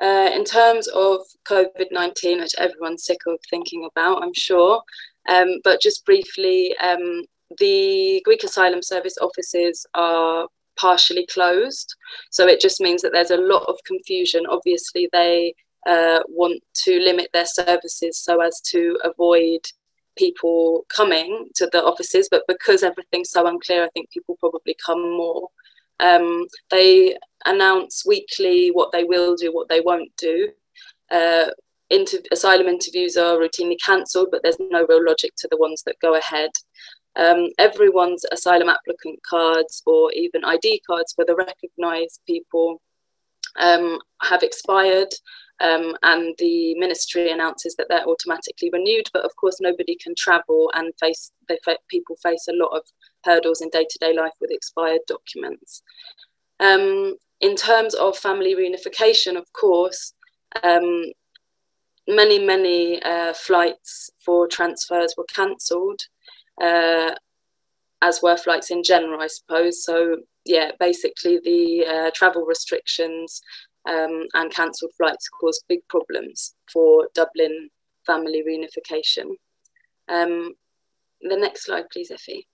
Uh, in terms of COVID 19, which everyone's sick of thinking about, I'm sure, um, but just briefly, um, the Greek Asylum Service offices are partially closed. So it just means that there's a lot of confusion. Obviously, they uh, want to limit their services so as to avoid people coming to the offices, but because everything's so unclear, I think people probably come more. Um, they announce weekly what they will do, what they won't do. Uh, inter- asylum interviews are routinely cancelled, but there's no real logic to the ones that go ahead. Um, everyone's asylum applicant cards or even ID cards for the recognised people um, have expired. Um, and the ministry announces that they're automatically renewed, but of course nobody can travel and face they, people face a lot of hurdles in day-to-day life with expired documents. Um, in terms of family reunification, of course, um, many, many uh, flights for transfers were cancelled, uh, as were flights in general, I suppose. So, yeah, basically the uh, travel restrictions um, and cancelled flights caused big problems for Dublin family reunification. Um, the next slide, please, Efi.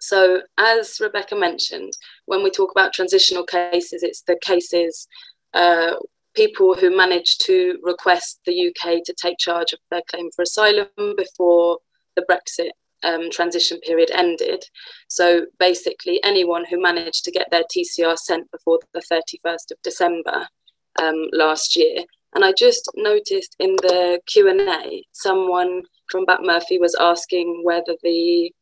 So, as Rebecca mentioned, when we talk about transitional cases, it's the cases uh, people who managed to request the UK to take charge of their claim for asylum before the Brexit um, transition period ended. So basically, anyone who managed to get their TCR sent before the 31st of December um, last year. And I just noticed in the Q&A, someone from Bhatt Murphy was asking whether the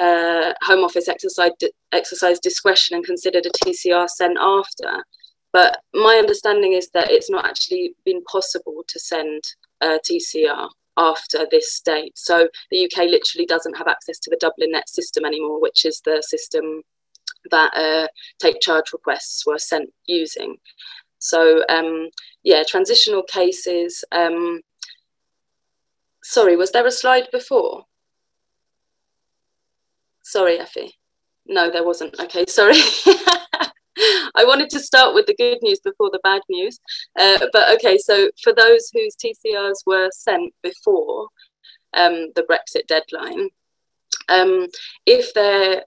uh, Home Office exercised, exercised discretion and considered a TCR sent after. But my understanding is that it's not actually been possible to send a TCR after this date. So the UK literally doesn't have access to the DubliNet system anymore, which is the system that uh, take charge requests were sent using. So um, yeah, transitional cases. Um, sorry, was there a slide before? Sorry, Efi. No, there wasn't. Okay, sorry. [laughs] I wanted to start with the good news before the bad news. Uh, but okay, so for those whose TCRs were sent before um, the Brexit deadline, um, if,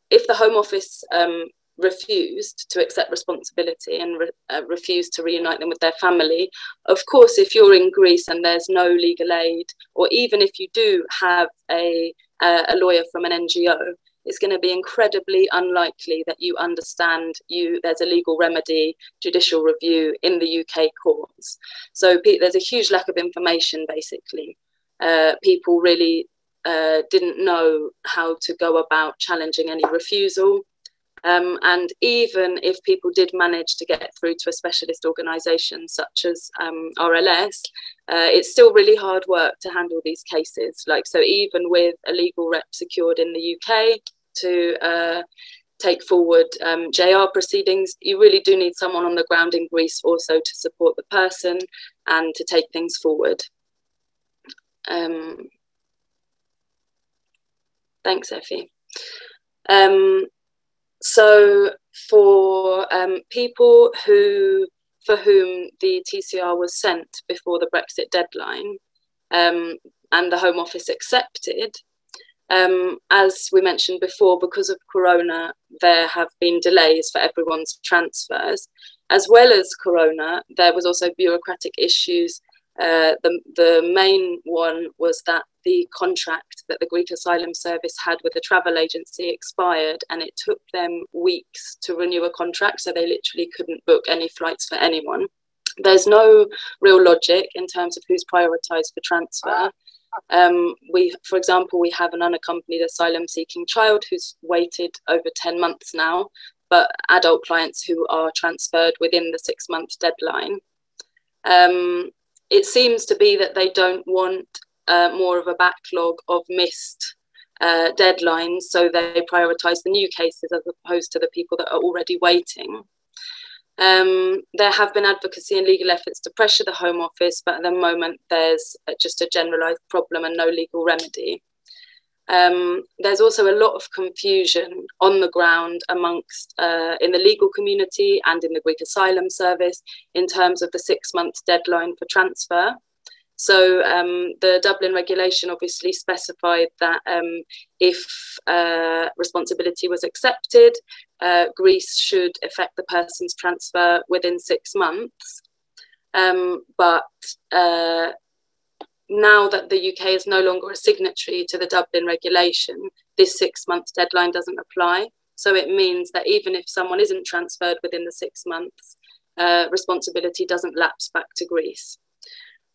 if the Home Office um, refused to accept responsibility and re- uh, refused to reunite them with their family. Of course, if you're in Greece and there's no legal aid, or even if you do have a, uh, a lawyer from an NGO, it's going to be incredibly unlikely that you understand you there's a legal remedy judicial review in the UK courts. So there's a huge lack of information basically. Uh, people really uh, didn't know how to go about challenging any refusal. Um, and even if people did manage to get through to a specialist organisation such as um, RLS, uh, it's still really hard work to handle these cases. Like, so even with a legal rep secured in the UK to uh, take forward um, JR proceedings, you really do need someone on the ground in Greece also to support the person and to take things forward. Um, thanks, Efi. Um, so for um, people who for whom the TCR was sent before the Brexit deadline um, and the Home Office accepted, um, as we mentioned before, because of Corona, there have been delays for everyone's transfers. As well as Corona, there was also bureaucratic issues uh, the, the main one was that the contract that the Greek Asylum Service had with the travel agency expired and it took them weeks to renew a contract, so they literally couldn't book any flights for anyone. There's no real logic in terms of who's prioritized for transfer. Um, we, for example, we have an unaccompanied asylum seeking child who's waited over 10 months now, but adult clients who are transferred within the six month deadline. Um, it seems to be that they don't want uh, more of a backlog of missed uh, deadlines, so they prioritise the new cases as opposed to the people that are already waiting. Um, there have been advocacy and legal efforts to pressure the Home Office, but at the moment there's just a generalised problem and no legal remedy. Um, there's also a lot of confusion on the ground amongst uh, in the legal community and in the Greek Asylum Service in terms of the six month deadline for transfer. So um, the Dublin regulation obviously specified that um, if uh, responsibility was accepted, uh, Greece should effect the person's transfer within six months. Um, but uh, now that the UK is no longer a signatory to the Dublin regulation, this six month deadline doesn't apply. So it means that even if someone isn't transferred within the six months, uh, responsibility doesn't lapse back to Greece.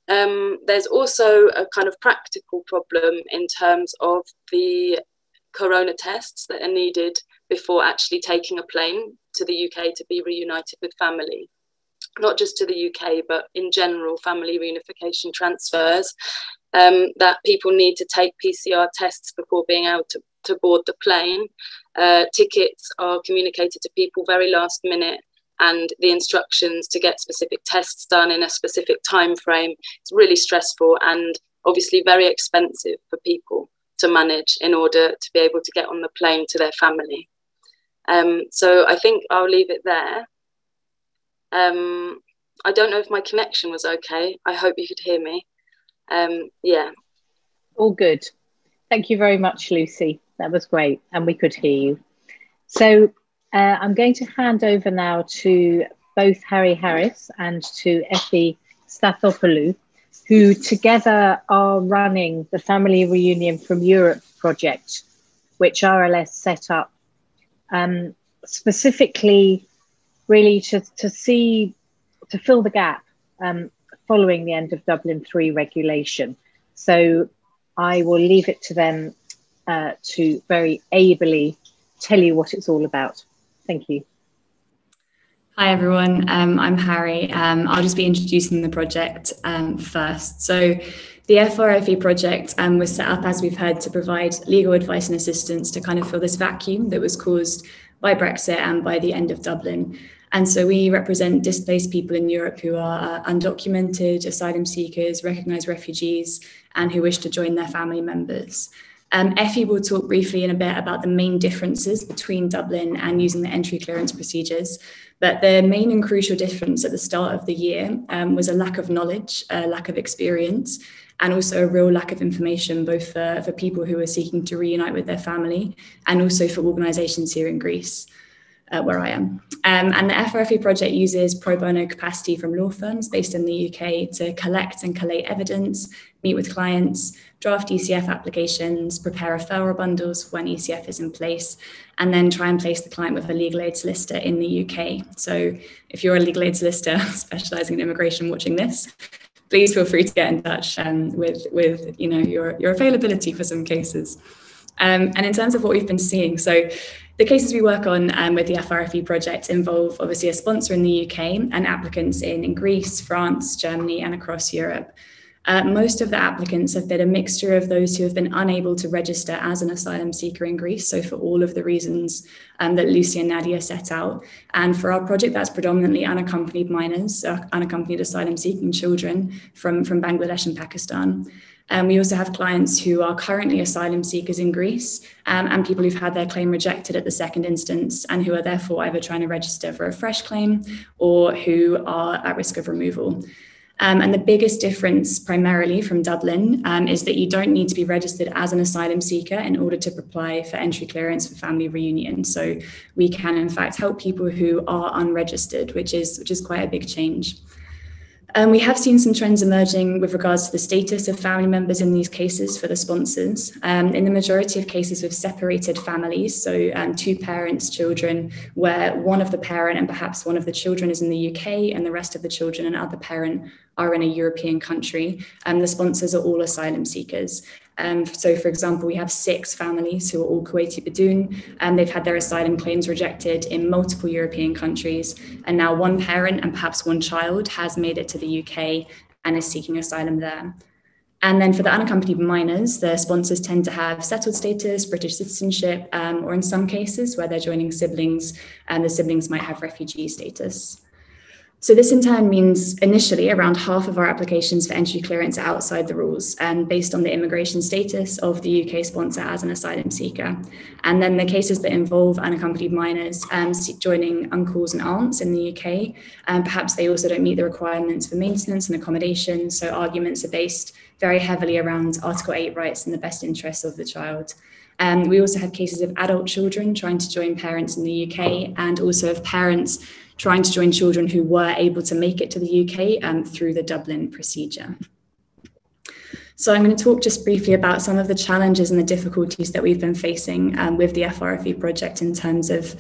Um, there's also a kind of practical problem in terms of the corona tests that are needed before actually taking a plane to the UK to be reunited with family not just to the UK, but in general, family reunification transfers, um, that people need to take PCR tests before being able to, to board the plane. Uh, tickets are communicated to people very last minute, and the instructions to get specific tests done in a specific time frame is really stressful and obviously very expensive for people to manage in order to be able to get on the plane to their family. Um, so I think I'll leave it there. Um, I don't know if my connection was okay. I hope you could hear me. Um, yeah. All good. Thank you very much, Lucy. That was great, and we could hear you. So uh, I'm going to hand over now to both Harry Harris and to Efi Stathopoulou, who together are running the Family Reunion from Europe project, which RLS set up um, specifically really to, to see, to fill the gap um, following the end of Dublin 3 regulation. So I will leave it to them uh, to very ably tell you what it's all about. Thank you. Hi everyone, um, I'm Harry. Um, I'll just be introducing the project um, first. So the FRFE project um, was set up, as we've heard, to provide legal advice and assistance to kind of fill this vacuum that was caused by Brexit and by the end of Dublin. And so we represent displaced people in Europe who are uh, undocumented, asylum seekers, recognised refugees, and who wish to join their family members. Um, Efi will talk briefly in a bit about the main differences between Dublin and using the entry clearance procedures. But the main and crucial difference at the start of the year um, was a lack of knowledge, a lack of experience, and also a real lack of information, both for, for people who are seeking to reunite with their family and also for organisations here in Greece. Uh, where I am. Um, and the FRFE project uses pro bono capacity from law firms based in the UK to collect and collate evidence, meet with clients, draft ECF applications, prepare referral bundles when ECF is in place, and then try and place the client with a legal aid solicitor in the UK. So if you're a legal aid solicitor [laughs] specializing in immigration watching this, please feel free to get in touch um, with, with you know, your, your availability for some cases. Um, and in terms of what we've been seeing, so the cases we work on um, with the FRFE project involve obviously a sponsor in the UK and applicants in, Greece, France, Germany, and across Europe. Uh, most of the applicants have been a mixture of those who have been unable to register as an asylum seeker in Greece. So, for all of the reasons um, that Lucy and Nadia set out. And for our project, that's predominantly unaccompanied minors, uh, unaccompanied asylum seeking children from, from Bangladesh and Pakistan. Um, we also have clients who are currently asylum seekers in Greece um, and people who've had their claim rejected at the second instance and who are therefore either trying to register for a fresh claim or who are at risk of removal. Um, and the biggest difference, primarily from Dublin, um, is that you don't need to be registered as an asylum seeker in order to apply for entry clearance for family reunion. So we can, in fact, help people who are unregistered, which is which is quite a big change. Um, we have seen some trends emerging with regards to the status of family members in these cases for the sponsors. Um, in the majority of cases with separated families, so um, two parents, children, where one of the parent and perhaps one of the children is in the UK and the rest of the children and other parent are in a European country, um, the sponsors are all asylum seekers. Um, so, for example, we have six families who are all Kuwaiti Badoon, and they've had their asylum claims rejected in multiple European countries. And now one parent and perhaps one child has made it to the UK and is seeking asylum there. And then for the unaccompanied minors, the sponsors tend to have settled status, British citizenship, um, or in some cases where they're joining siblings, and the siblings might have refugee status. So this in turn means initially around half of our applications for entry clearance are outside the rules and based on the immigration status of the UK sponsor as an asylum seeker. And then the cases that involve unaccompanied minors um, joining uncles and aunts in the UK, um, perhaps they also don't meet the requirements for maintenance and accommodation. So arguments are based very heavily around Article 8 rights and the best interests of the child. Um, we also have cases of adult children trying to join parents in the UK and also of parents trying to join children who were able to make it to the UK um, through the Dublin procedure. So I'm going to talk just briefly about some of the challenges and the difficulties that we've been facing um, with the FRFE project in terms of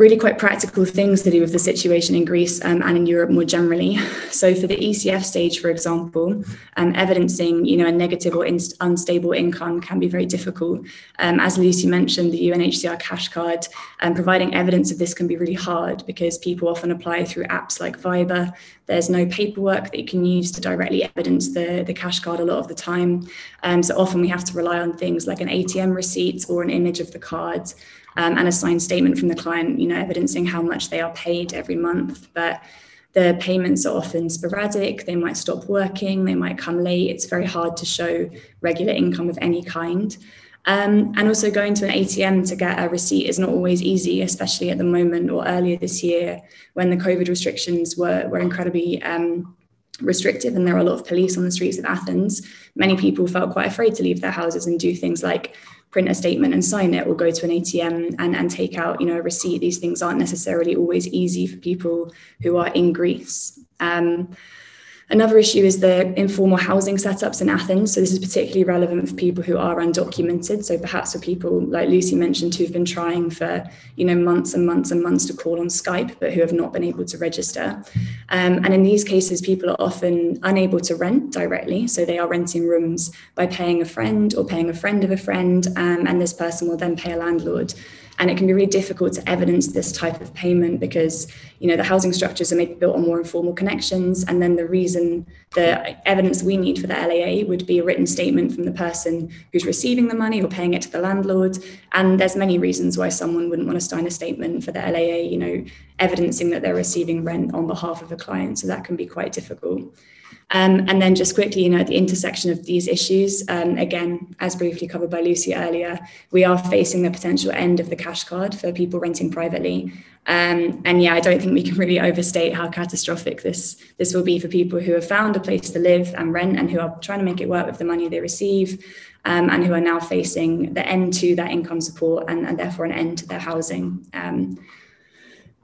really quite practical things to do with the situation in Greece um, and in Europe more generally. [laughs] So for the ECF stage, for example, um, evidencing you know a negative or inst- unstable income can be very difficult. Um, as Lucy mentioned, the UNHCR cash card, um, providing evidence of this can be really hard because people often apply through apps like Viber. There's no paperwork that you can use to directly evidence the, the cash card a lot of the time. Um, so often we have to rely on things like an ATM receipt or an image of the card um, and a signed statement from the client, you know, evidencing how much they are paid every month. But the payments are often sporadic. They might stop working. They might come late. It's very hard to show regular income of any kind. Um, and also going to an ATM to get a receipt is not always easy, especially at the moment or earlier this year when the COVID restrictions were, were incredibly um, restrictive and there were a lot of police on the streets of Athens. Many people felt quite afraid to leave their houses and do things like print a statement and sign it or go to an ATM and, and take out, you know, a receipt. These things aren't necessarily always easy for people who are in Greece. Um, Another issue is the informal housing setups in Athens. So this is particularly relevant for people who are undocumented. So perhaps for people like Lucy mentioned who've been trying for you know months and months and months to call on Skype, but who have not been able to register. Um, and in these cases, people are often unable to rent directly. So they are renting rooms by paying a friend or paying a friend of a friend, um, and this person will then pay a landlord and it can be really difficult to evidence this type of payment because you know the housing structures are maybe built on more informal connections. And then the reason the evidence we need for the LAA would be a written statement from the person who's receiving the money or paying it to the landlord. And there's many reasons why someone wouldn't want to sign a statement for the LAA you know evidencing that they're receiving rent on behalf of a client. So that can be quite difficult um, and then just quickly, you know, at the intersection of these issues, um, again, as briefly covered by Lucy earlier, we are facing the potential end of the cash card for people renting privately. Um, and yeah, I don't think we can really overstate how catastrophic this this will be for people who have found a place to live and rent and who are trying to make it work with the money they receive, um, and who are now facing the end to that income support and, and therefore an end to their housing.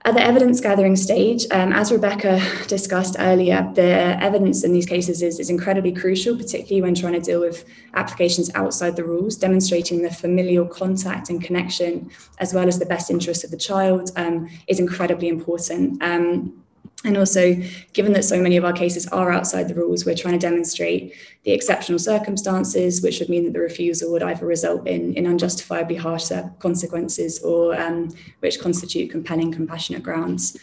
At the evidence gathering stage, um, as Rebecca discussed earlier, the evidence in these cases is, is incredibly crucial, particularly when trying to deal with applications outside the rules, demonstrating the familial contact and connection, as well as the best interests of the child, um, is incredibly important. Um, and also, given that so many of our cases are outside the rules, we're trying to demonstrate the exceptional circumstances, which would mean that the refusal would either result in, in unjustifiably harsh consequences or um, which constitute compelling compassionate grounds.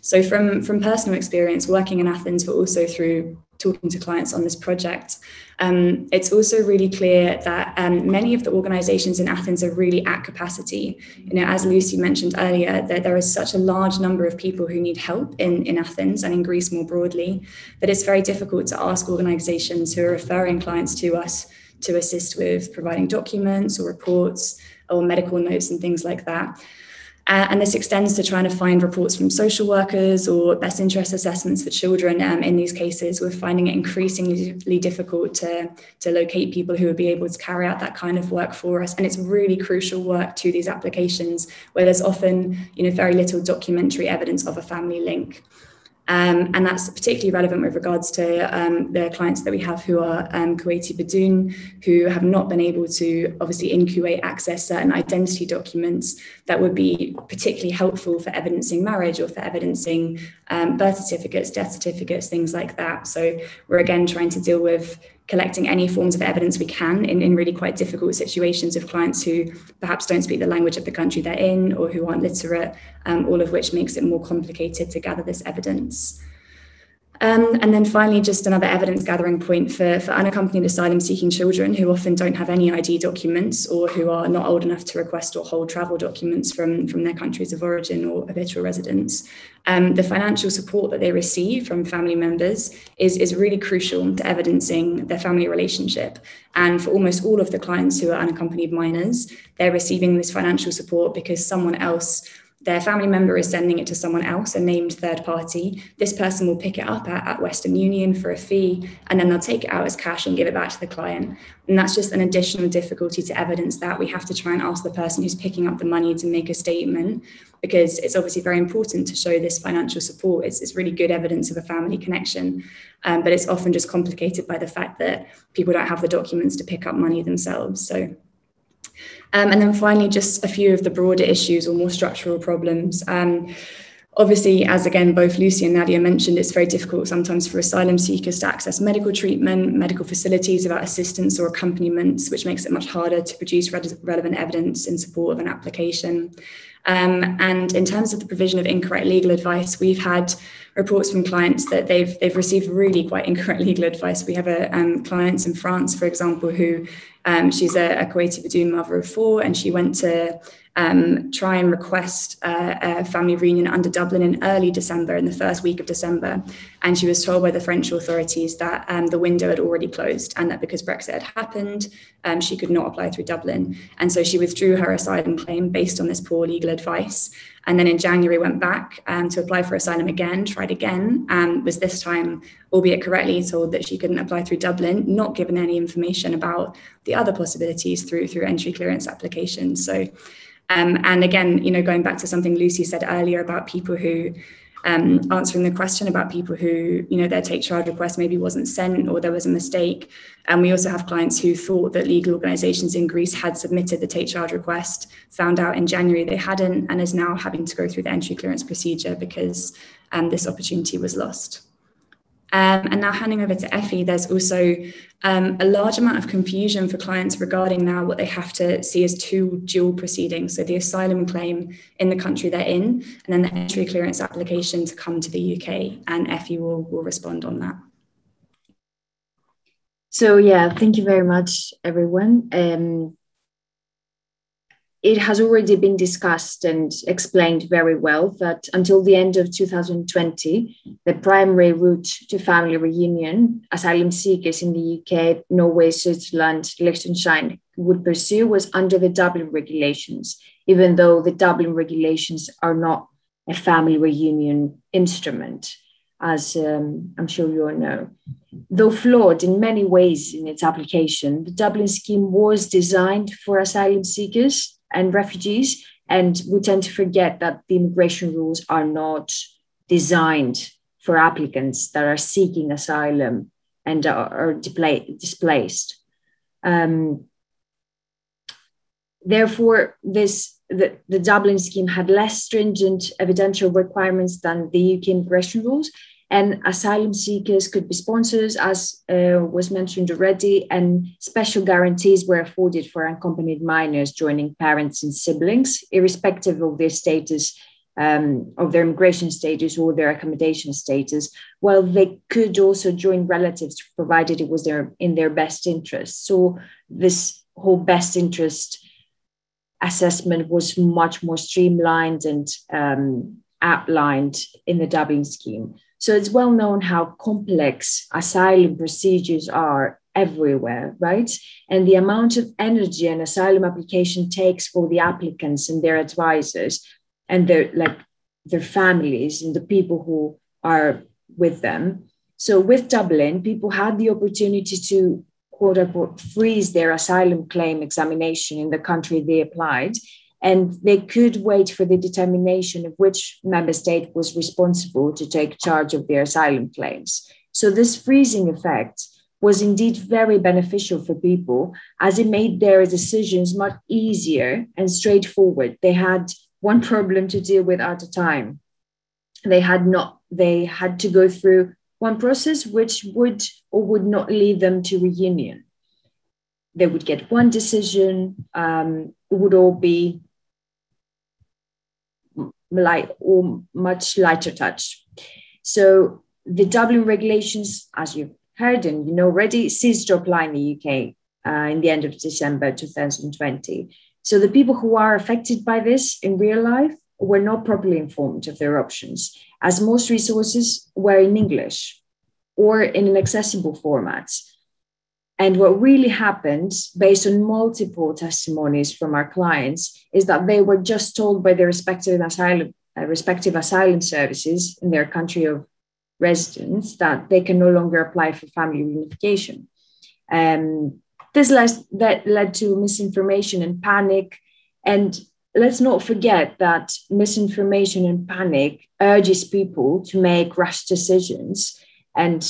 So, from, from personal experience working in Athens, but also through talking to clients on this project, um, it's also really clear that um, many of the organizations in Athens are really at capacity. You know, as Lucy mentioned earlier, that there is such a large number of people who need help in, in Athens and in Greece more broadly, that it's very difficult to ask organizations who are referring clients to us to assist with providing documents or reports or medical notes and things like that. Uh, and this extends to trying to find reports from social workers or best interest assessments for children. Um, in these cases, we're finding it increasingly difficult to, to locate people who would be able to carry out that kind of work for us. And it's really crucial work to these applications where there's often you know, very little documentary evidence of a family link. Um, and that's particularly relevant with regards to um, the clients that we have who are um, Kuwaiti Badoon, who have not been able to, obviously, in Kuwait, access certain identity documents that would be particularly helpful for evidencing marriage or for evidencing um, birth certificates, death certificates, things like that. So we're again trying to deal with collecting any forms of evidence we can in, in really quite difficult situations of clients who perhaps don't speak the language of the country they're in or who aren't literate, um, all of which makes it more complicated to gather this evidence. Um, and then finally, just another evidence gathering point for, for unaccompanied asylum seeking children who often don't have any ID documents or who are not old enough to request or hold travel documents from, from their countries of origin or habitual residence. Um, the financial support that they receive from family members is, is really crucial to evidencing their family relationship. And for almost all of the clients who are unaccompanied minors, they're receiving this financial support because someone else their family member is sending it to someone else, a named third party. This person will pick it up at, at, Western Union for a fee, and then they'll take it out as cash and give it back to the client. And that's just an additional difficulty to evidence that. We have to try and ask the person who's picking up the money to make a statement because it's obviously very important to show this financial support. It's, it's really good evidence of a family connection, um, but it's often just complicated by the fact that people don't have the documents to pick up money themselves. So um, and then finally, just a few of the broader issues or more structural problems. Um, obviously, as again, both Lucy and Nadia mentioned, it's very difficult sometimes for asylum seekers to access medical treatment, medical facilities without assistance or accompaniments, which makes it much harder to produce re- relevant evidence in support of an application. Um, and in terms of the provision of incorrect legal advice, we've had reports from clients that they've they've received really quite [laughs] incorrect legal advice. We have a um, clients in France, for example, who um, she's a, a Kuwaiti Badoon mother of four, and she went to um, try and request a family reunion under Dublin in early December, in the first week of December. And she was told by the French authorities that um, the window had already closed and that because Brexit had happened, um, she could not apply through Dublin. And so she withdrew her asylum claim based on this poor legal advice. And then in January went back um, to apply for asylum again, tried again, and was this time, albeit correctly, told that she couldn't apply through Dublin, not given any information about the other possibilities through through entry clearance applications. So um, and again, you know, going back to something Lucy said earlier about people who um, answering the question about people who, you know, their take charge request maybe wasn't sent or there was a mistake. And we also have clients who thought that legal organisations in Greece had submitted the take charge request, found out in January they hadn't, and is now having to go through the entry clearance procedure because um, this opportunity was lost. Um, and now handing over to Efi, there's also um, a large amount of confusion for clients regarding now what they have to see as two dual proceedings. So the asylum claim in the country they're in, and then the entry clearance application to come to the UK. And Efi will, will respond on that. So yeah, thank you very much, everyone. Um, it has already been discussed and explained very well that until the end of 2020, the primary route to family reunion asylum seekers in the UK, Norway, Switzerland, Liechtenstein would pursue was under the Dublin regulations, even though the Dublin regulations are not a family reunion instrument, as um, I'm sure you all know. Though flawed in many ways in its application, the Dublin scheme was designed for asylum seekers and refugees And we tend to forget that the immigration rules are not designed for applicants that are seeking asylum and are, displaced. Um, therefore, this the, the Dublin scheme had less stringent evidential requirements than the UK immigration rules, and asylum seekers could be sponsors, as uh, was mentioned already, and special guarantees were afforded for unaccompanied minors joining parents and siblings, irrespective of their status, um, of their immigration status or their accommodation status, while they could also join relatives, provided it was their, in their best interest. So this whole best interest assessment was much more streamlined and um, outlined in the Dublin scheme. So it's well known how complex asylum procedures are everywhere, right? And the amount of energy an asylum application takes for the applicants and their advisors and their like their families and the people who are with them. So with Dublin, people had the opportunity to quote unquote freeze their asylum claim examination in the country they applied. And they could wait for the determination of which member state was responsible to take charge of their asylum claims. So, this freezing effect was indeed very beneficial for people as it made their decisions much easier and straightforward. They had one problem to deal with at a time. They had not, they had to go through one process which would or would not lead them to reunion. They would get one decision, um, would all be light or much lighter touch. So the Dublin regulations, as you've heard and you know already, ceased to apply in the UK uh, in the end of December 2020. So the people who are affected by this in real life were not properly informed of their options, as most resources were in English or in an accessible format. And what really happened, based on multiple testimonies from our clients, is that they were just told by their respective asylum, uh, respective asylum services in their country of residence that they can no longer apply for family reunification. Um, this led, that led to misinformation and panic. And let's not forget that misinformation and panic urges people to make rash decisions and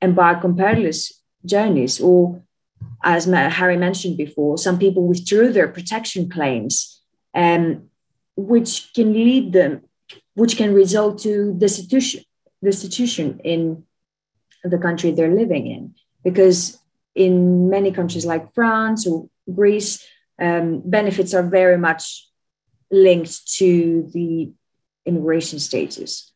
embark on perilous journeys. Or, as Harry mentioned before, some people withdrew their protection claims, um, which can lead them, which can result to destitution, destitution in the country they're living in. Because in many countries like France or Greece, um, benefits are very much linked to the immigration status.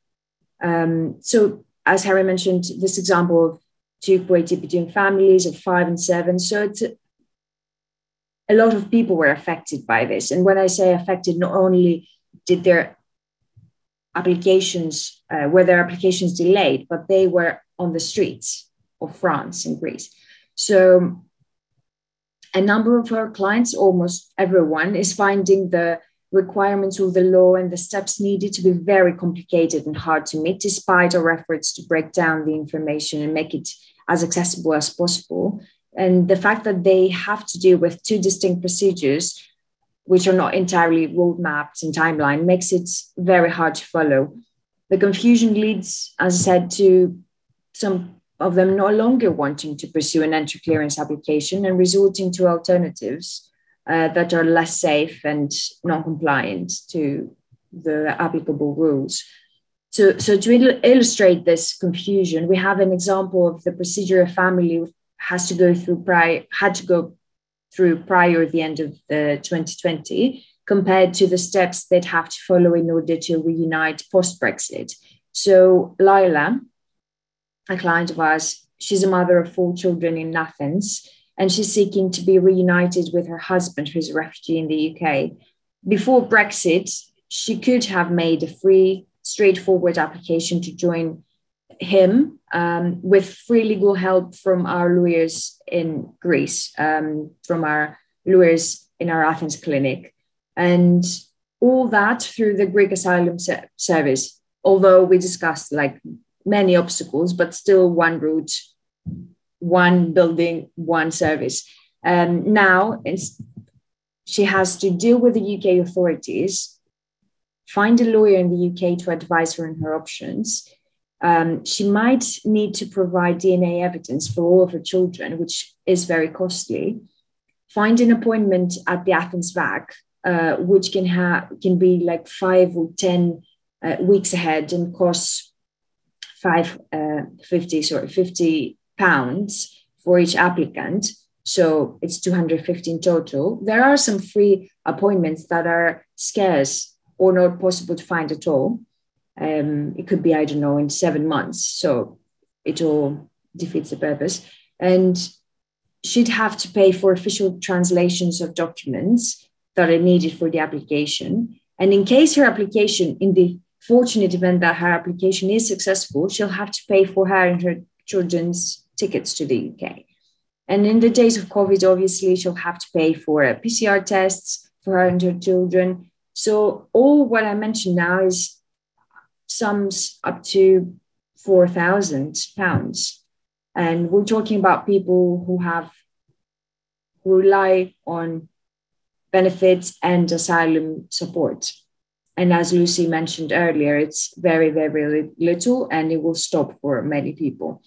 Um, so, as Harry mentioned, this example of between families of five and seven. So, it's a, lot of people were affected by this. And when I say affected, not only did their applications, uh, were their applications delayed, but they were on the streets of France and Greece. So a number of our clients, almost everyone, is finding the requirements of the law and the steps needed to be very complicated and hard to meet, despite our efforts to break down the information and make it accessible as possible. And the fact that they have to deal with two distinct procedures, which are not entirely road mapped and timeline, makes it very hard to follow. The confusion leads, as I said, to some of them no longer wanting to pursue an entry clearance application and resorting to alternatives uh, that are less safe and non-compliant to the applicable rules. So, so to il- illustrate this confusion, we have an example of the procedure a family has to go through prior had to go through prior the end of the 2020 compared to the steps they'd have to follow in order to reunite post Brexit. So Lila, a client of ours. She's a mother of four children in Athens, and she's seeking to be reunited with her husband, who's a refugee in the UK. Before Brexit, she could have made a free, straightforward application to join him um, with free legal help from our lawyers in Greece, um, from our lawyers in our Athens clinic. And all that through the Greek asylum service. Although we discussed like many obstacles, but still one route, one building, one service. Um, now, she has to deal with the UK authorities, find a lawyer in the UK to advise her on her options. Um, she might need to provide DNA evidence for all of her children, which is very costly. Find an appointment at the Athens VAC, uh, which can have can be like five or ten uh, weeks ahead and costs five uh, 50 sorry 50 pounds for each applicant so it's 250 in total there are some free appointments that are scarce or not possible to find at all um, it could be i don't know in seven months so it all defeats the purpose and she'd have to pay for official translations of documents that are needed for the application and in case her application in the fortunate event that her application is successful, she'll have to pay for her and her children's tickets to the UK. And in the days of COVID, obviously, she'll have to pay for PCR tests for her and her children. So all what I mentioned now is sums up to four thousand pounds, and we're talking about people who have who rely on benefits and asylum support. And as Lucy mentioned earlier, it's very, very little and it will stop for many people.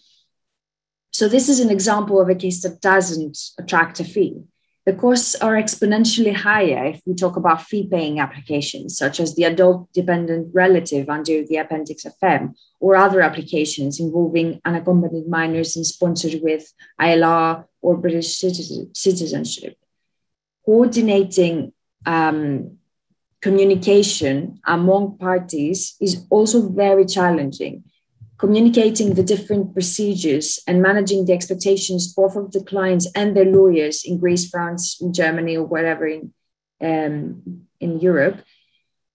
So, this is an example of a case that doesn't attract a fee. The costs are exponentially higher if we talk about fee paying applications, such as the adult dependent relative under the Appendix FM, or other applications involving unaccompanied minors and sponsored with ILR or British citizenship. Coordinating um, communication among parties is also very challenging. Communicating the different procedures and managing the expectations both of the clients and their lawyers in Greece, France, Germany, or wherever in, um, in Europe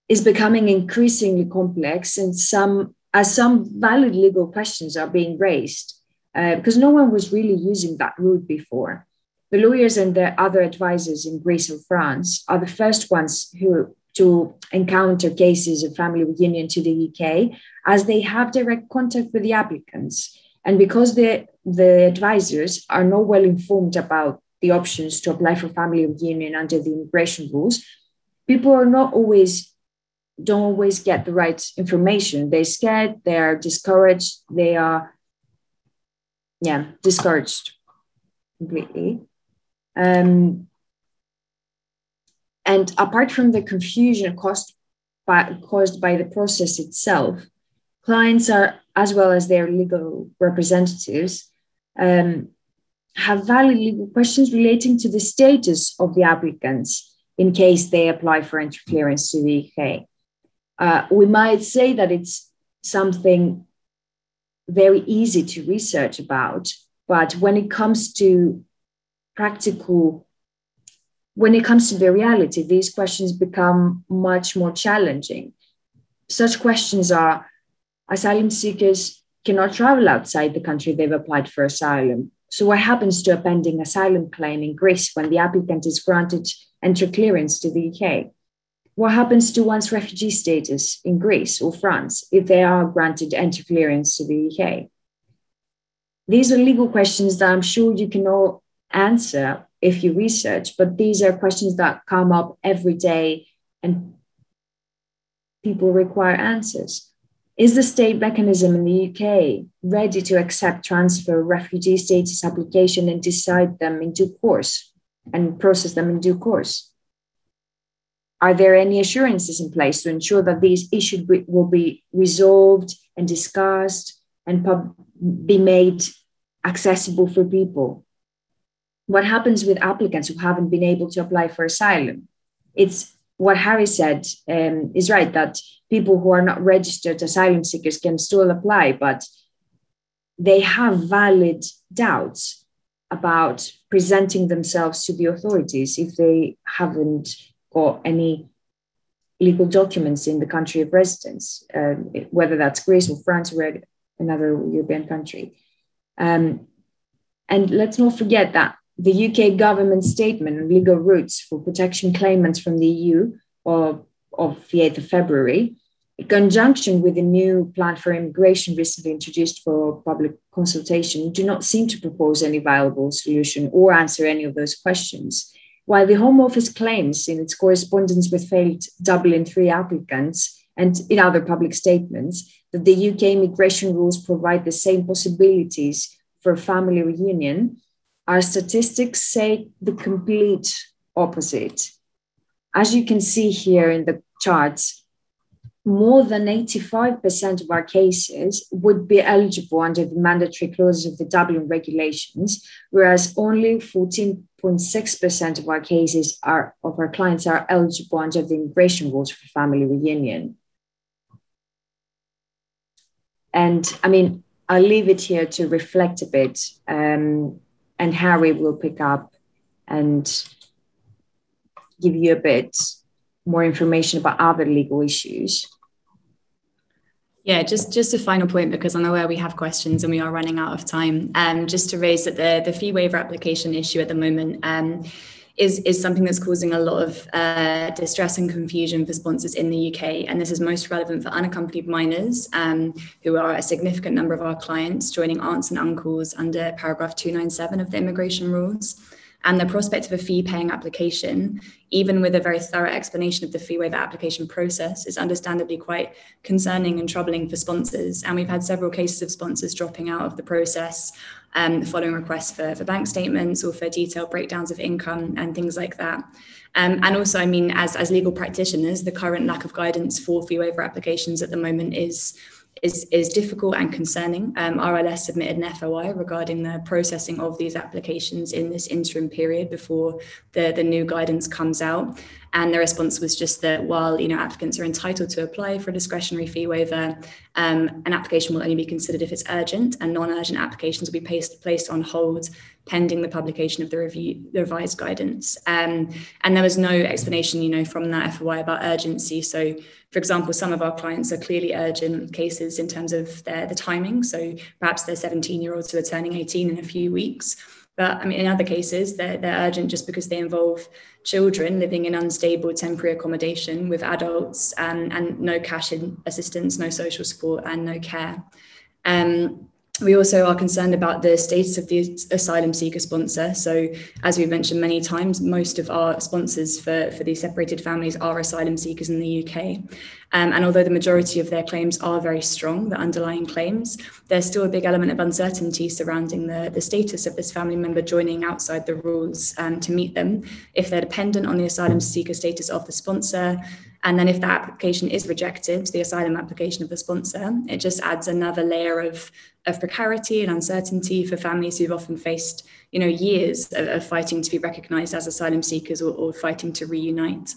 is becoming increasingly complex and some as some valid legal questions are being raised uh, because no one was really using that route before. The lawyers and their other advisors in Greece or France are the first ones who to encounter cases of family reunion to the UK as they have direct contact with the applicants. And because the, the advisors are not well informed about the options to apply for family reunion under the immigration rules, people are not always don't always get the right information. They're scared, they are discouraged, they are yeah, discouraged completely. Um, and apart from the confusion caused by, caused by the process itself, clients are, as well as their legal representatives, um, have valid legal questions relating to the status of the applicants in case they apply for entry clearance to the UK. Uh, we might say that it's something very easy to research about, but when it comes to practical when it comes to the reality, these questions become much more challenging. Such questions are asylum seekers cannot travel outside the country they've applied for asylum. So, what happens to a pending asylum claim in Greece when the applicant is granted entry clearance to the UK? What happens to one's refugee status in Greece or France if they are granted entry clearance to the UK? These are legal questions that I'm sure you can all answer if you research, but these are questions that come up every day and people require answers. Is the state mechanism in the UK ready to accept transfer refugee status application and decide them in due course and process them in due course? Are there any assurances in place to ensure that these issues will be resolved and discussed and be made accessible for people? What happens with applicants who haven't been able to apply for asylum? It's what Harry said um, is right that people who are not registered asylum seekers can still apply, but they have valid doubts about presenting themselves to the authorities if they haven't got any legal documents in the country of residence, um, whether that's Greece or France or another European country. Um, and let's not forget that the UK government statement on legal routes for protection claimants from the EU of, of the 8th of February, in conjunction with the new plan for immigration recently introduced for public consultation, do not seem to propose any viable solution or answer any of those questions. While the Home Office claims in its correspondence with failed Dublin 3 applicants and in other public statements that the UK immigration rules provide the same possibilities for family reunion, our statistics say the complete opposite. As you can see here in the charts, more than 85% of our cases would be eligible under the mandatory clauses of the Dublin regulations, whereas only 14.6% of our cases are of our clients are eligible under the immigration rules for family reunion. And I mean, I'll leave it here to reflect a bit, um, and Harry will pick up and give you a bit more information about other legal issues. Yeah, just just a final point because I'm aware we have questions and we are running out of time. Um, just to raise that the the fee waiver application issue at the moment um, is is something that's causing a lot of uh, distress and confusion for sponsors in the UK, and this is most relevant for unaccompanied minors, um, who are a significant number of our clients, joining aunts and uncles under paragraph 297 of the immigration rules. And the prospect of a fee paying application, even with a very thorough explanation of the fee waiver application process, is understandably quite concerning and troubling for sponsors. And we've had several cases of sponsors dropping out of the process um, following requests for, for bank statements or for detailed breakdowns of income and things like that. Um, and also, I mean, as, as legal practitioners, the current lack of guidance for fee waiver applications at the moment is is, is difficult and concerning. Um, RLS submitted an FOI regarding the processing of these applications in this interim period before the, the new guidance comes out. And the response was just that while you know applicants are entitled to apply for a discretionary fee waiver, um, an application will only be considered if it's urgent, and non-urgent applications will be placed, placed on hold pending the publication of the review, the revised guidance. Um, and there was no explanation, you know, from that FOI about urgency. So, for example, some of our clients are clearly urgent cases in terms of their the timing. So perhaps they're 17 year olds who are turning 18 in a few weeks. But I mean, in other cases, they're, they're urgent just because they involve children living in unstable temporary accommodation with adults and, and no cash assistance, no social support, and no care. Um, we also are concerned about the status of the asylum seeker sponsor. So, as we've mentioned many times, most of our sponsors for, for these separated families are asylum seekers in the UK. Um, and although the majority of their claims are very strong, the underlying claims, there's still a big element of uncertainty surrounding the, the status of this family member joining outside the rules um, to meet them. If they're dependent on the asylum seeker status of the sponsor, and then if that application is rejected, the asylum application of the sponsor, it just adds another layer of, of precarity and uncertainty for families who've often faced, you know, years of, of fighting to be recognized as asylum seekers or, or fighting to reunite.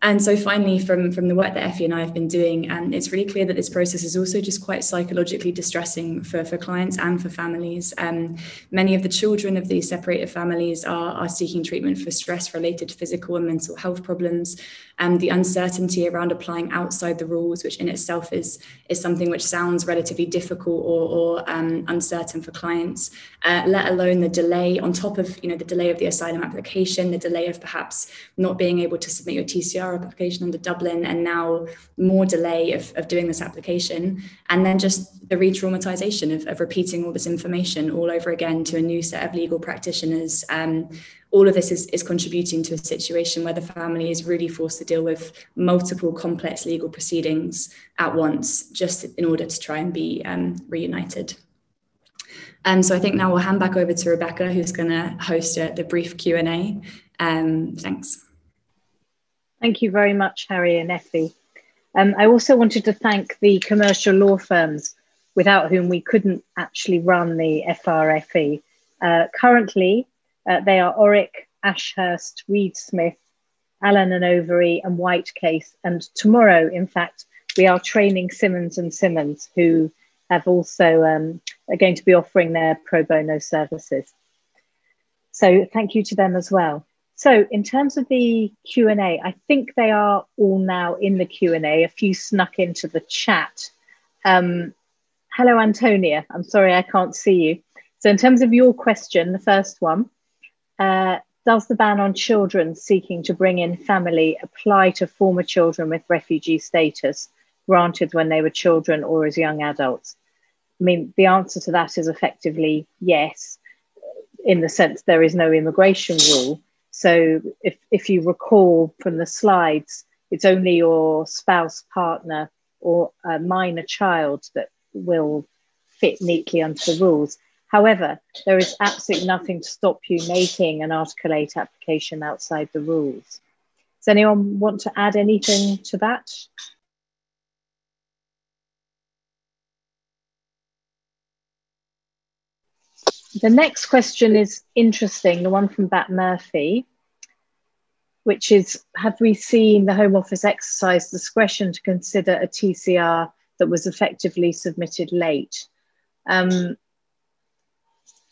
And so finally, from, from the work that Efi and I have been doing, and it's really clear that this process is also just quite psychologically distressing for, for clients and for families. Um, many of the children of these separated families are, are seeking treatment for stress-related physical and mental health problems and the uncertainty around applying outside the rules, which in itself is, is something which sounds relatively difficult or, or um, uncertain for clients, uh, let alone the delay on top of you know the delay of the asylum application, the delay of perhaps not being able to submit your TCR application under Dublin, and now more delay of, of doing this application, and then just the re-traumatization of, of repeating all this information all over again to a new set of legal practitioners. Um, all of this is, is contributing to a situation where the family is really forced to deal with multiple complex legal proceedings at once, just in order to try and be um, reunited. Um, so I think now we'll hand back over to Rebecca, who's going to host a, the brief Q&A. Um, thanks. Thank you very much, Harry and Efi. Um, I also wanted to thank the commercial law firms without whom we couldn't actually run the FRFE. Uh, currently, uh, they are Orrick, Ashurst, Reed Smith, Allen and Overy, and White Case. And tomorrow, in fact, we are training Simmons and Simmons, who have also um, are going to be offering their pro bono services. So thank you to them as well. So in terms of the Q&A, I think they are all now in the Q&A. A few snuck into the chat. Um, hello, Antonia. I'm sorry I can't see you. So in terms of your question, the first one, uh, does the ban on children seeking to bring in family apply to former children with refugee status granted when they were children or as young adults? I mean, the answer to that is effectively yes, in the sense there is no immigration rule. So if, if you recall from the slides, it's only your spouse, partner, or a minor child that will fit neatly under the rules. However, there is absolutely nothing to stop you making an Article 8 application outside the rules. Does anyone want to add anything to that? The next question is interesting, the one from Bhatt Murphy, which is Have we seen the Home Office exercise discretion to consider a TCR that was effectively submitted late? Um,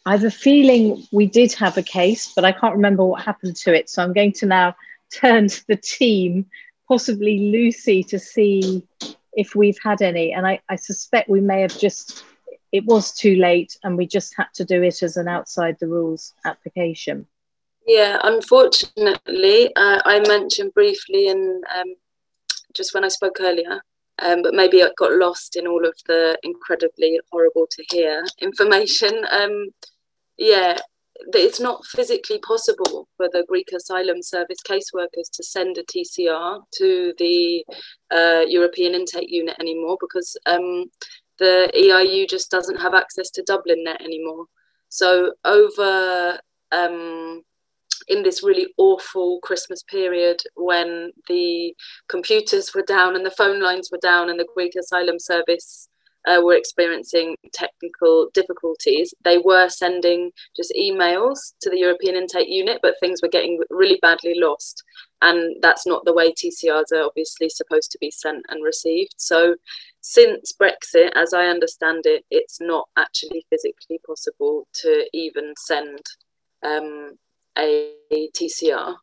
I have a feeling we did have a case, but I can't remember what happened to it. So I'm going to now [laughs] turn to the team, possibly Lucy, to see if we've had any. And I, I suspect we may have just it was too late and we just had to do it as an outside the rules application. Yeah, unfortunately, uh, I mentioned briefly in um, just when I spoke earlier, um, but maybe it got lost in all of the incredibly horrible to hear [laughs] information. Um, yeah, it's not physically possible for the Greek Asylum Service caseworkers to send a TCR to the uh, European Intake Unit anymore because um, the EIU just doesn't have access to DubliNet anymore. So over um, in this really awful Christmas period when the computers were down and the phone lines were down and the Greek Asylum Service uh, were experiencing technical difficulties, they were sending just emails to the European Intake Unit, but things were getting really badly lost. And that's not the way TCRs are obviously supposed to be sent and received. So since Brexit, as I understand it, it's not actually physically possible to even send um, a, TCR.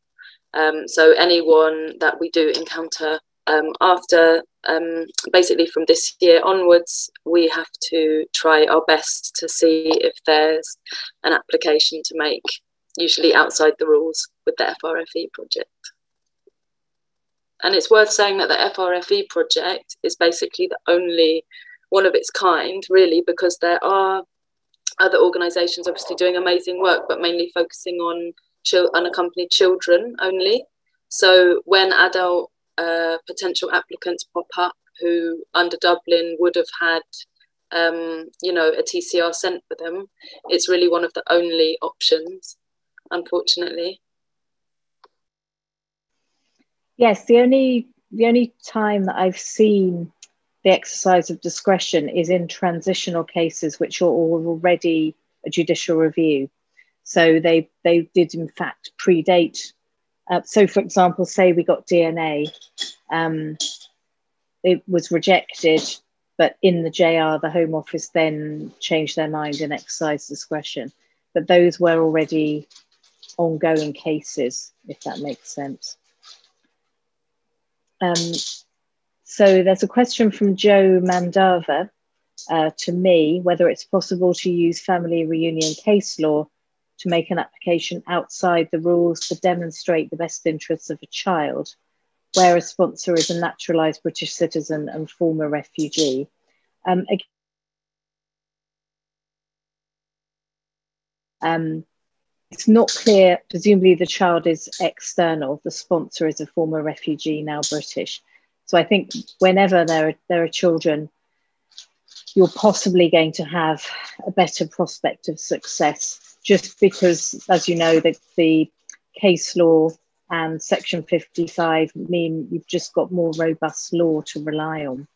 Um, so anyone that we do encounter um, after, um, basically from this year onwards, we have to try our best to see if there's an application to make, usually outside the rules with the FRFE project. And it's worth saying that the FRFE project is basically the only one of its kind, really, because there are other organisations obviously doing amazing work, but mainly focusing on unaccompanied children only. So when adult potential applicants pop up who under Dublin would have had, um, you know, a TCR sent for them, it's really one of the only options, unfortunately. Yes, the only the only time that I've seen the exercise of discretion is in transitional cases which are already a judicial review. So they they did in fact predate. Uh, so, for example, say we got DNA, um, it was rejected, but in the JR, the Home Office then changed their mind and exercised discretion. But those were already ongoing cases, if that makes sense. Um, so there's a question from Joe Mandava uh, to me whether it's possible to use family reunion case law to make an application outside the rules to demonstrate the best interests of a child, where a sponsor is a naturalised British citizen and former refugee. Um, um, it's not clear, presumably the child is external, the sponsor is a former refugee, now British. So I think whenever there are, there are children, you're possibly going to have a better prospect of success just because, as you know, the, the case law and Section 55 mean you've just got more robust law to rely on.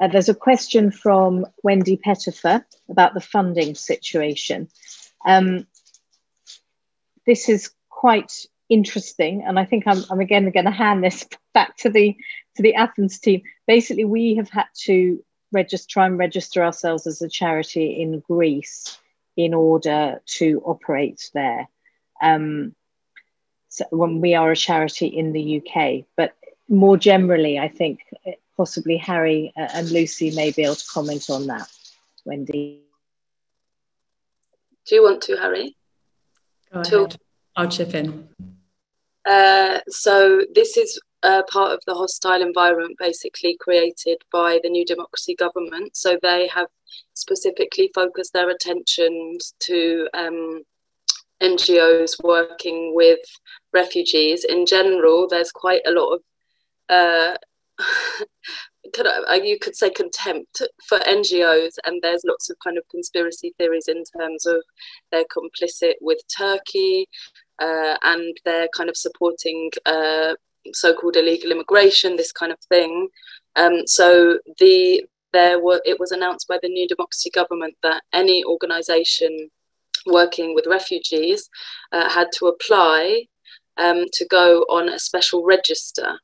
Uh, there's a question from Wendy Pettifer about the funding situation. Um, this is quite interesting, and I think I'm, I'm again going to hand this [laughs] back to the to the Athens team. Basically, we have had to register, try and register ourselves as a charity in Greece in order to operate there. Um, so when we are a charity in the UK, but more generally, I think possibly Harry uh, and Lucy may be able to comment on that. Wendy. Do you want to, Harry? Go ahead. I'll chip in. Uh, so this is part of the hostile environment basically created by the New Democracy government. So they have specifically focused their attention to um, NGOs working with refugees. In general, there's quite a lot of uh, [laughs] could I, you could say contempt for NGOs, and there's lots of kind of conspiracy theories in terms of they're complicit with Turkey uh, and they're kind of supporting uh, so-called illegal immigration, this kind of thing. Um, so the there were it was announced by the New Democracy government that any organisation working with refugees uh, had to apply um, to go on a special register.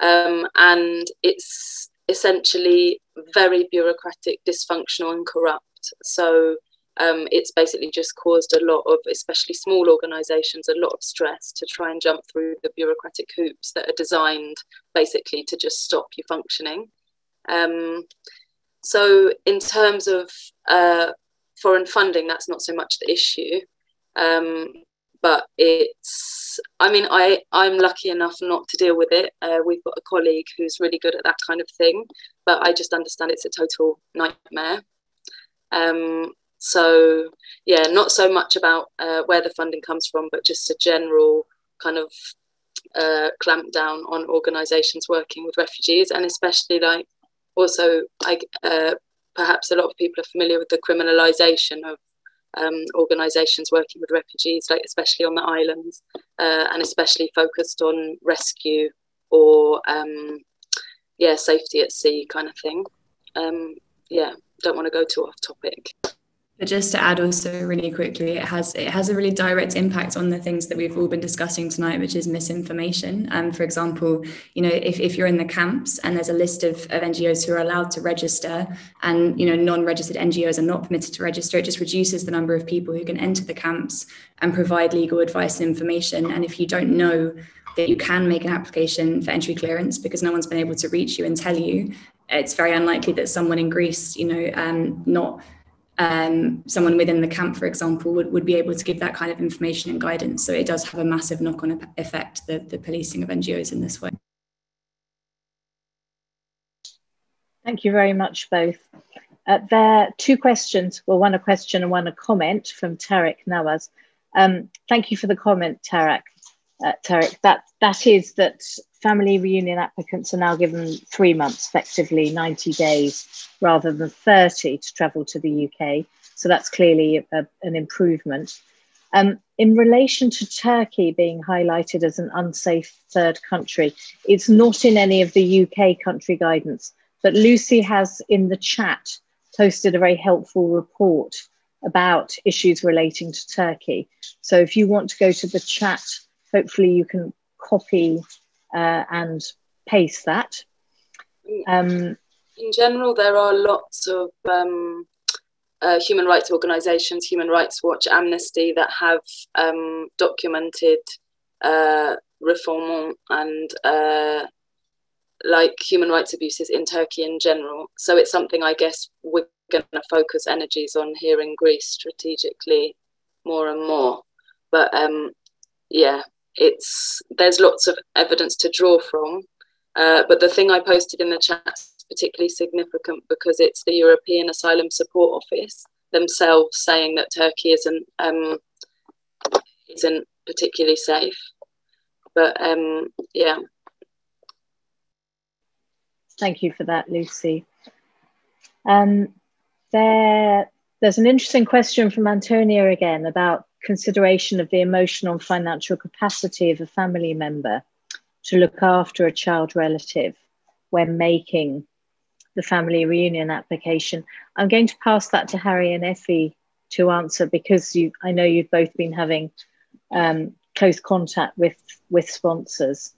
Um, and it's essentially very bureaucratic, dysfunctional, and corrupt. So um, it's basically just caused a lot of, especially small organizations, a lot of stress to try and jump through the bureaucratic hoops that are designed basically to just stop you functioning. Um, so, in terms of uh, foreign funding, that's not so much the issue. Um, but it's, I mean, I, I'm lucky enough not to deal with it. Uh, we've got a colleague who's really good at that kind of thing, but I just understand it's a total nightmare. Um, so, yeah, not so much about uh, where the funding comes from, but just a general kind of uh, clamp down on organisations working with refugees, and especially like also, I, uh, perhaps a lot of people are familiar with the criminalisation of um, organisations working with refugees, like especially on the islands, uh, and especially focused on rescue or um, yeah, safety at sea kind of thing. Um, yeah, don't want to go too off topic. But just to add also really quickly, it has it has a really direct impact on the things that we've all been discussing tonight, which is misinformation. And um, for example, you know, if, if you're in the camps and there's a list of, of NGOs who are allowed to register and you know non-registered NGOs are not permitted to register, it just reduces the number of people who can enter the camps and provide legal advice and information. And if you don't know that you can make an application for entry clearance because no one's been able to reach you and tell you, it's very unlikely that someone in Greece, you know, um, not um, someone within the camp, for example, would, would be able to give that kind of information and guidance. So it does have a massive knock on effect, the, the policing of NGOs in this way. Thank you very much, both. Uh, there are two questions, well, one a question and one a comment from Tarek Nawaz. Um, thank you for the comment, Tarek. Uh, Tarek, that, that is that family reunion applicants are now given three months, effectively 90 days, rather than 30 to travel to the UK. So that's clearly a, an improvement. Um, in relation to Turkey being highlighted as an unsafe third country, it's not in any of the UK country guidance, but Lucy has in the chat posted a very helpful report about issues relating to Turkey. So if you want to go to the chat, hopefully you can copy uh, and pace that. Um, in general, there are lots of um, uh, human rights organisations, Human Rights Watch, Amnesty, that have um, documented uh, reform and uh, like human rights abuses in Turkey in general. So it's something I guess we're going to focus energies on here in Greece strategically more and more. But um, yeah, it's there's lots of evidence to draw from. Uh, but the thing I posted in the chat is particularly significant because it's the European Asylum Support Office themselves saying that Turkey isn't um, isn't particularly safe. But um, yeah. Thank you for that, Lucy. Um, there, there's an interesting question from Antonia again about consideration of the emotional and financial capacity of a family member to look after a child relative when making the family reunion application. I'm going to pass that to Harry and Efi to answer because you, I know you've both been having um, close contact with with sponsors.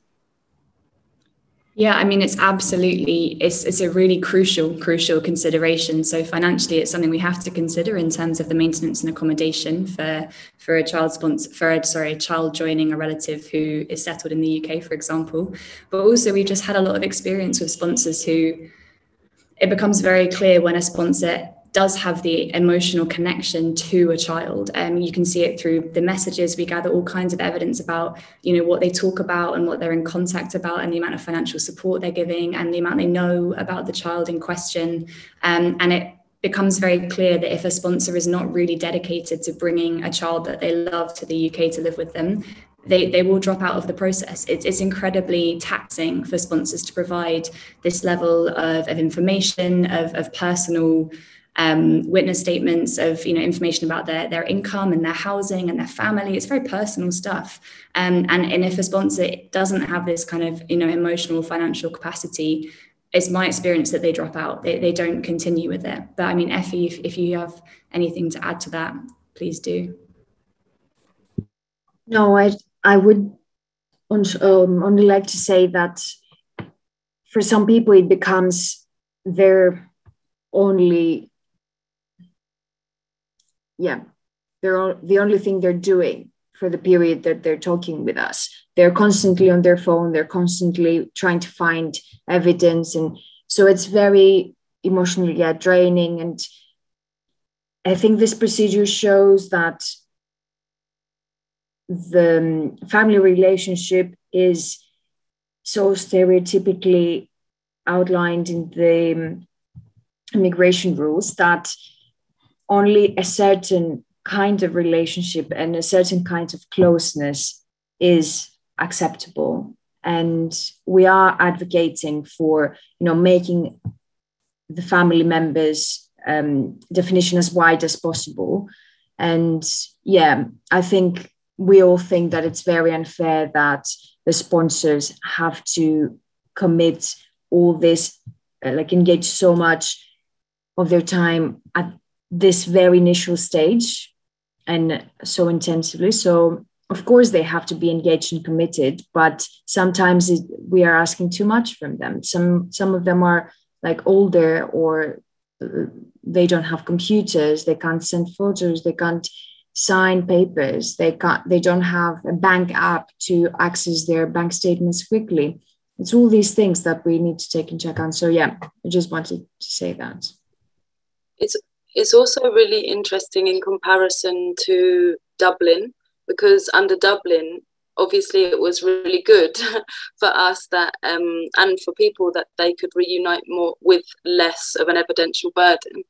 Yeah, I mean, it's absolutely it's it's a really crucial crucial consideration. So financially, it's something we have to consider in terms of the maintenance and accommodation for for a child sponsor for a, sorry a child joining a relative who is settled in the UK, for example. But also, we've just had a lot of experience with sponsors who it becomes very clear when a sponsor does have the emotional connection to a child. Um, you can see it through the messages. We gather all kinds of evidence about, you know, what they talk about and what they're in contact about, and the amount of financial support they're giving, and the amount they know about the child in question. Um, and it becomes very clear that if a sponsor is not really dedicated to bringing a child that they love to the UK to live with them, they, they will drop out of the process. It's, it's incredibly taxing for sponsors to provide this level of, of information, of, of personal um, witness statements of you know information about their their income and their housing and their family. It's very personal stuff. Um, and and if a sponsor doesn't have this kind of you know emotional financial capacity, it's my experience that they drop out. They, they don't continue with it. But I mean, Efi, if, if you have anything to add to that, please do. No, I I would um, only like to say that for some people it becomes their only yeah. They're the only thing they're doing for the period that they're talking with us. They're constantly on their phone. They're constantly trying to find evidence. And so it's very emotionally yeah, draining. And i think this procedure shows that the um, family relationship is so stereotypically outlined in the um, immigration rules that only a certain kind of relationship and a certain kind of closeness is acceptable. And we are advocating for you know making the family members um, definition as wide as possible. And yeah i think we all think that it's very unfair that the sponsors have to commit all this uh, like engage so much of their time at this very initial stage and so intensively. So, of course, they have to be engaged and committed, but sometimes it, we are asking too much from them. Some some of them are like older or uh, they don't have computers, they can't send photos, they can't sign papers, they can't they don't have a bank app to access their bank statements quickly. It's all these things that we need to take into account. So yeah, I just wanted to say that. It's it's also really interesting in comparison to Dublin, because under Dublin, obviously it was really good [laughs] for us that um, and for people that they could reunite more with less of an evidential burden.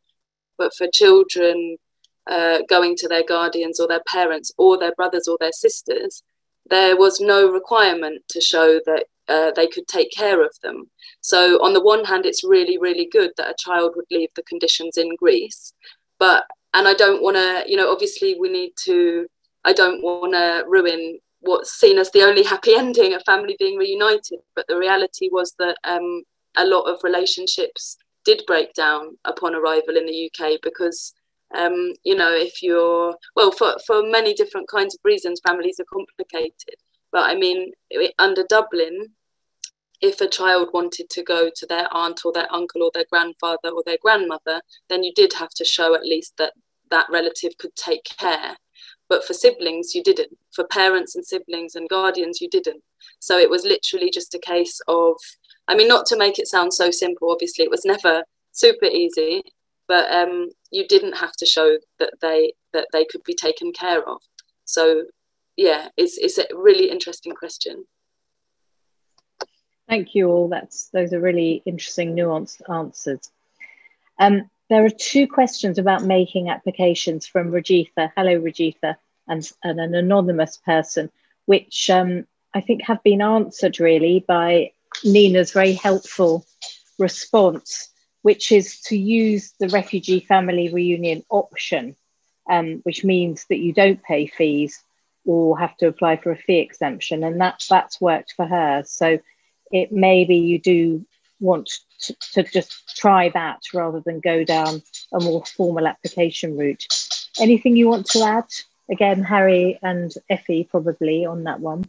But for children uh, going to their guardians or their parents or their brothers or their sisters, there was no requirement to show that uh, they could take care of them. So, on the one hand, it's really, really good that a child would leave the conditions in Greece. But, and I don't want to, you know, obviously we need to, I don't want to ruin what's seen as the only happy [laughs] ending, a family being reunited. But the reality was that um, a lot of relationships did break down upon arrival in the UK because um, you know, if you're well, for for many different kinds of reasons, families are complicated. But I mean, under Dublin, if a child wanted to go to their aunt or their uncle or their grandfather or their grandmother, then you did have to show at least that that relative could take care. But for siblings, you didn't. For parents and siblings and guardians, you didn't. So it was literally just a case of, I mean, not to make it sound so simple, obviously, it was never super easy, but um, you didn't have to show that they that they could be taken care of. So yeah, it's it's a really interesting question. Thank you all. That's those are really interesting, nuanced answers. Um, there are two questions about making applications from Rajitha. Hello, Rajitha, and, and an anonymous person, which um, I think have been answered really by Nina's very helpful response, which is to use the refugee family reunion option, um, which means that you don't pay fees or have to apply for a fee exemption, and that that's worked for her. So it maybe you do want to, to just try that rather than go down a more formal application route. Anything you want to add? Again, Harry and Efi probably on that one.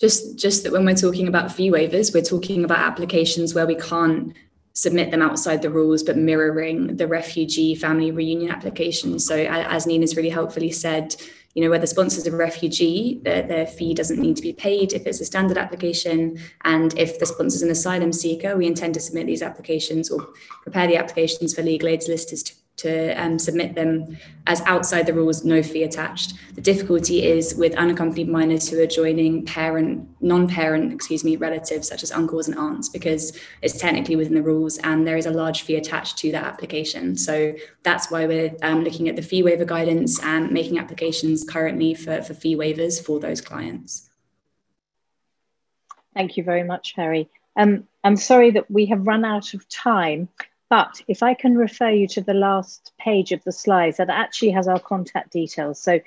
Just, just that when we're talking about fee waivers, we're talking about applications where we can't submit them outside the rules, but mirroring the refugee family reunion application. So, as Nina's really helpfully said, you know, where the sponsor's a refugee, their, their fee doesn't need to be paid if it's a standard application. And if the sponsor's an asylum seeker, we intend to submit these applications or prepare the applications for legal aid solicitors to, to um, submit them as outside the rules, no fee attached. The difficulty is with unaccompanied minors who are joining parent, non-parent, excuse me, relatives such as uncles and aunts, because it's technically within the rules and there is a large fee attached to that application. So that's why we're um, looking at the fee waiver guidance and making applications currently for, for fee waivers for those clients. Thank you very much, Harry. Um, I'm sorry that we have run out of time. But if I can refer you to the last page of the slides, that actually has our contact details. So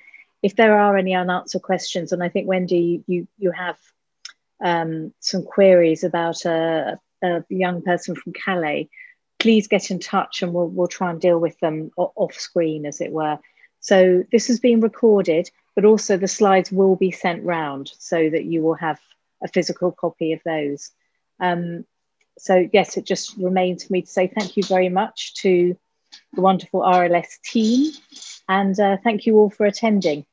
if there are any unanswered questions, and I think Wendy, you, you have um, some queries about a, a, young person from Calais, please get in touch and we'll, we'll try and deal with them off screen, as it were. So this has been recorded, but also the slides will be sent round so that you will have a physical copy of those. Um, so yes, it just remains for me to say thank you very much to the wonderful RLS team and uh, thank you all for attending.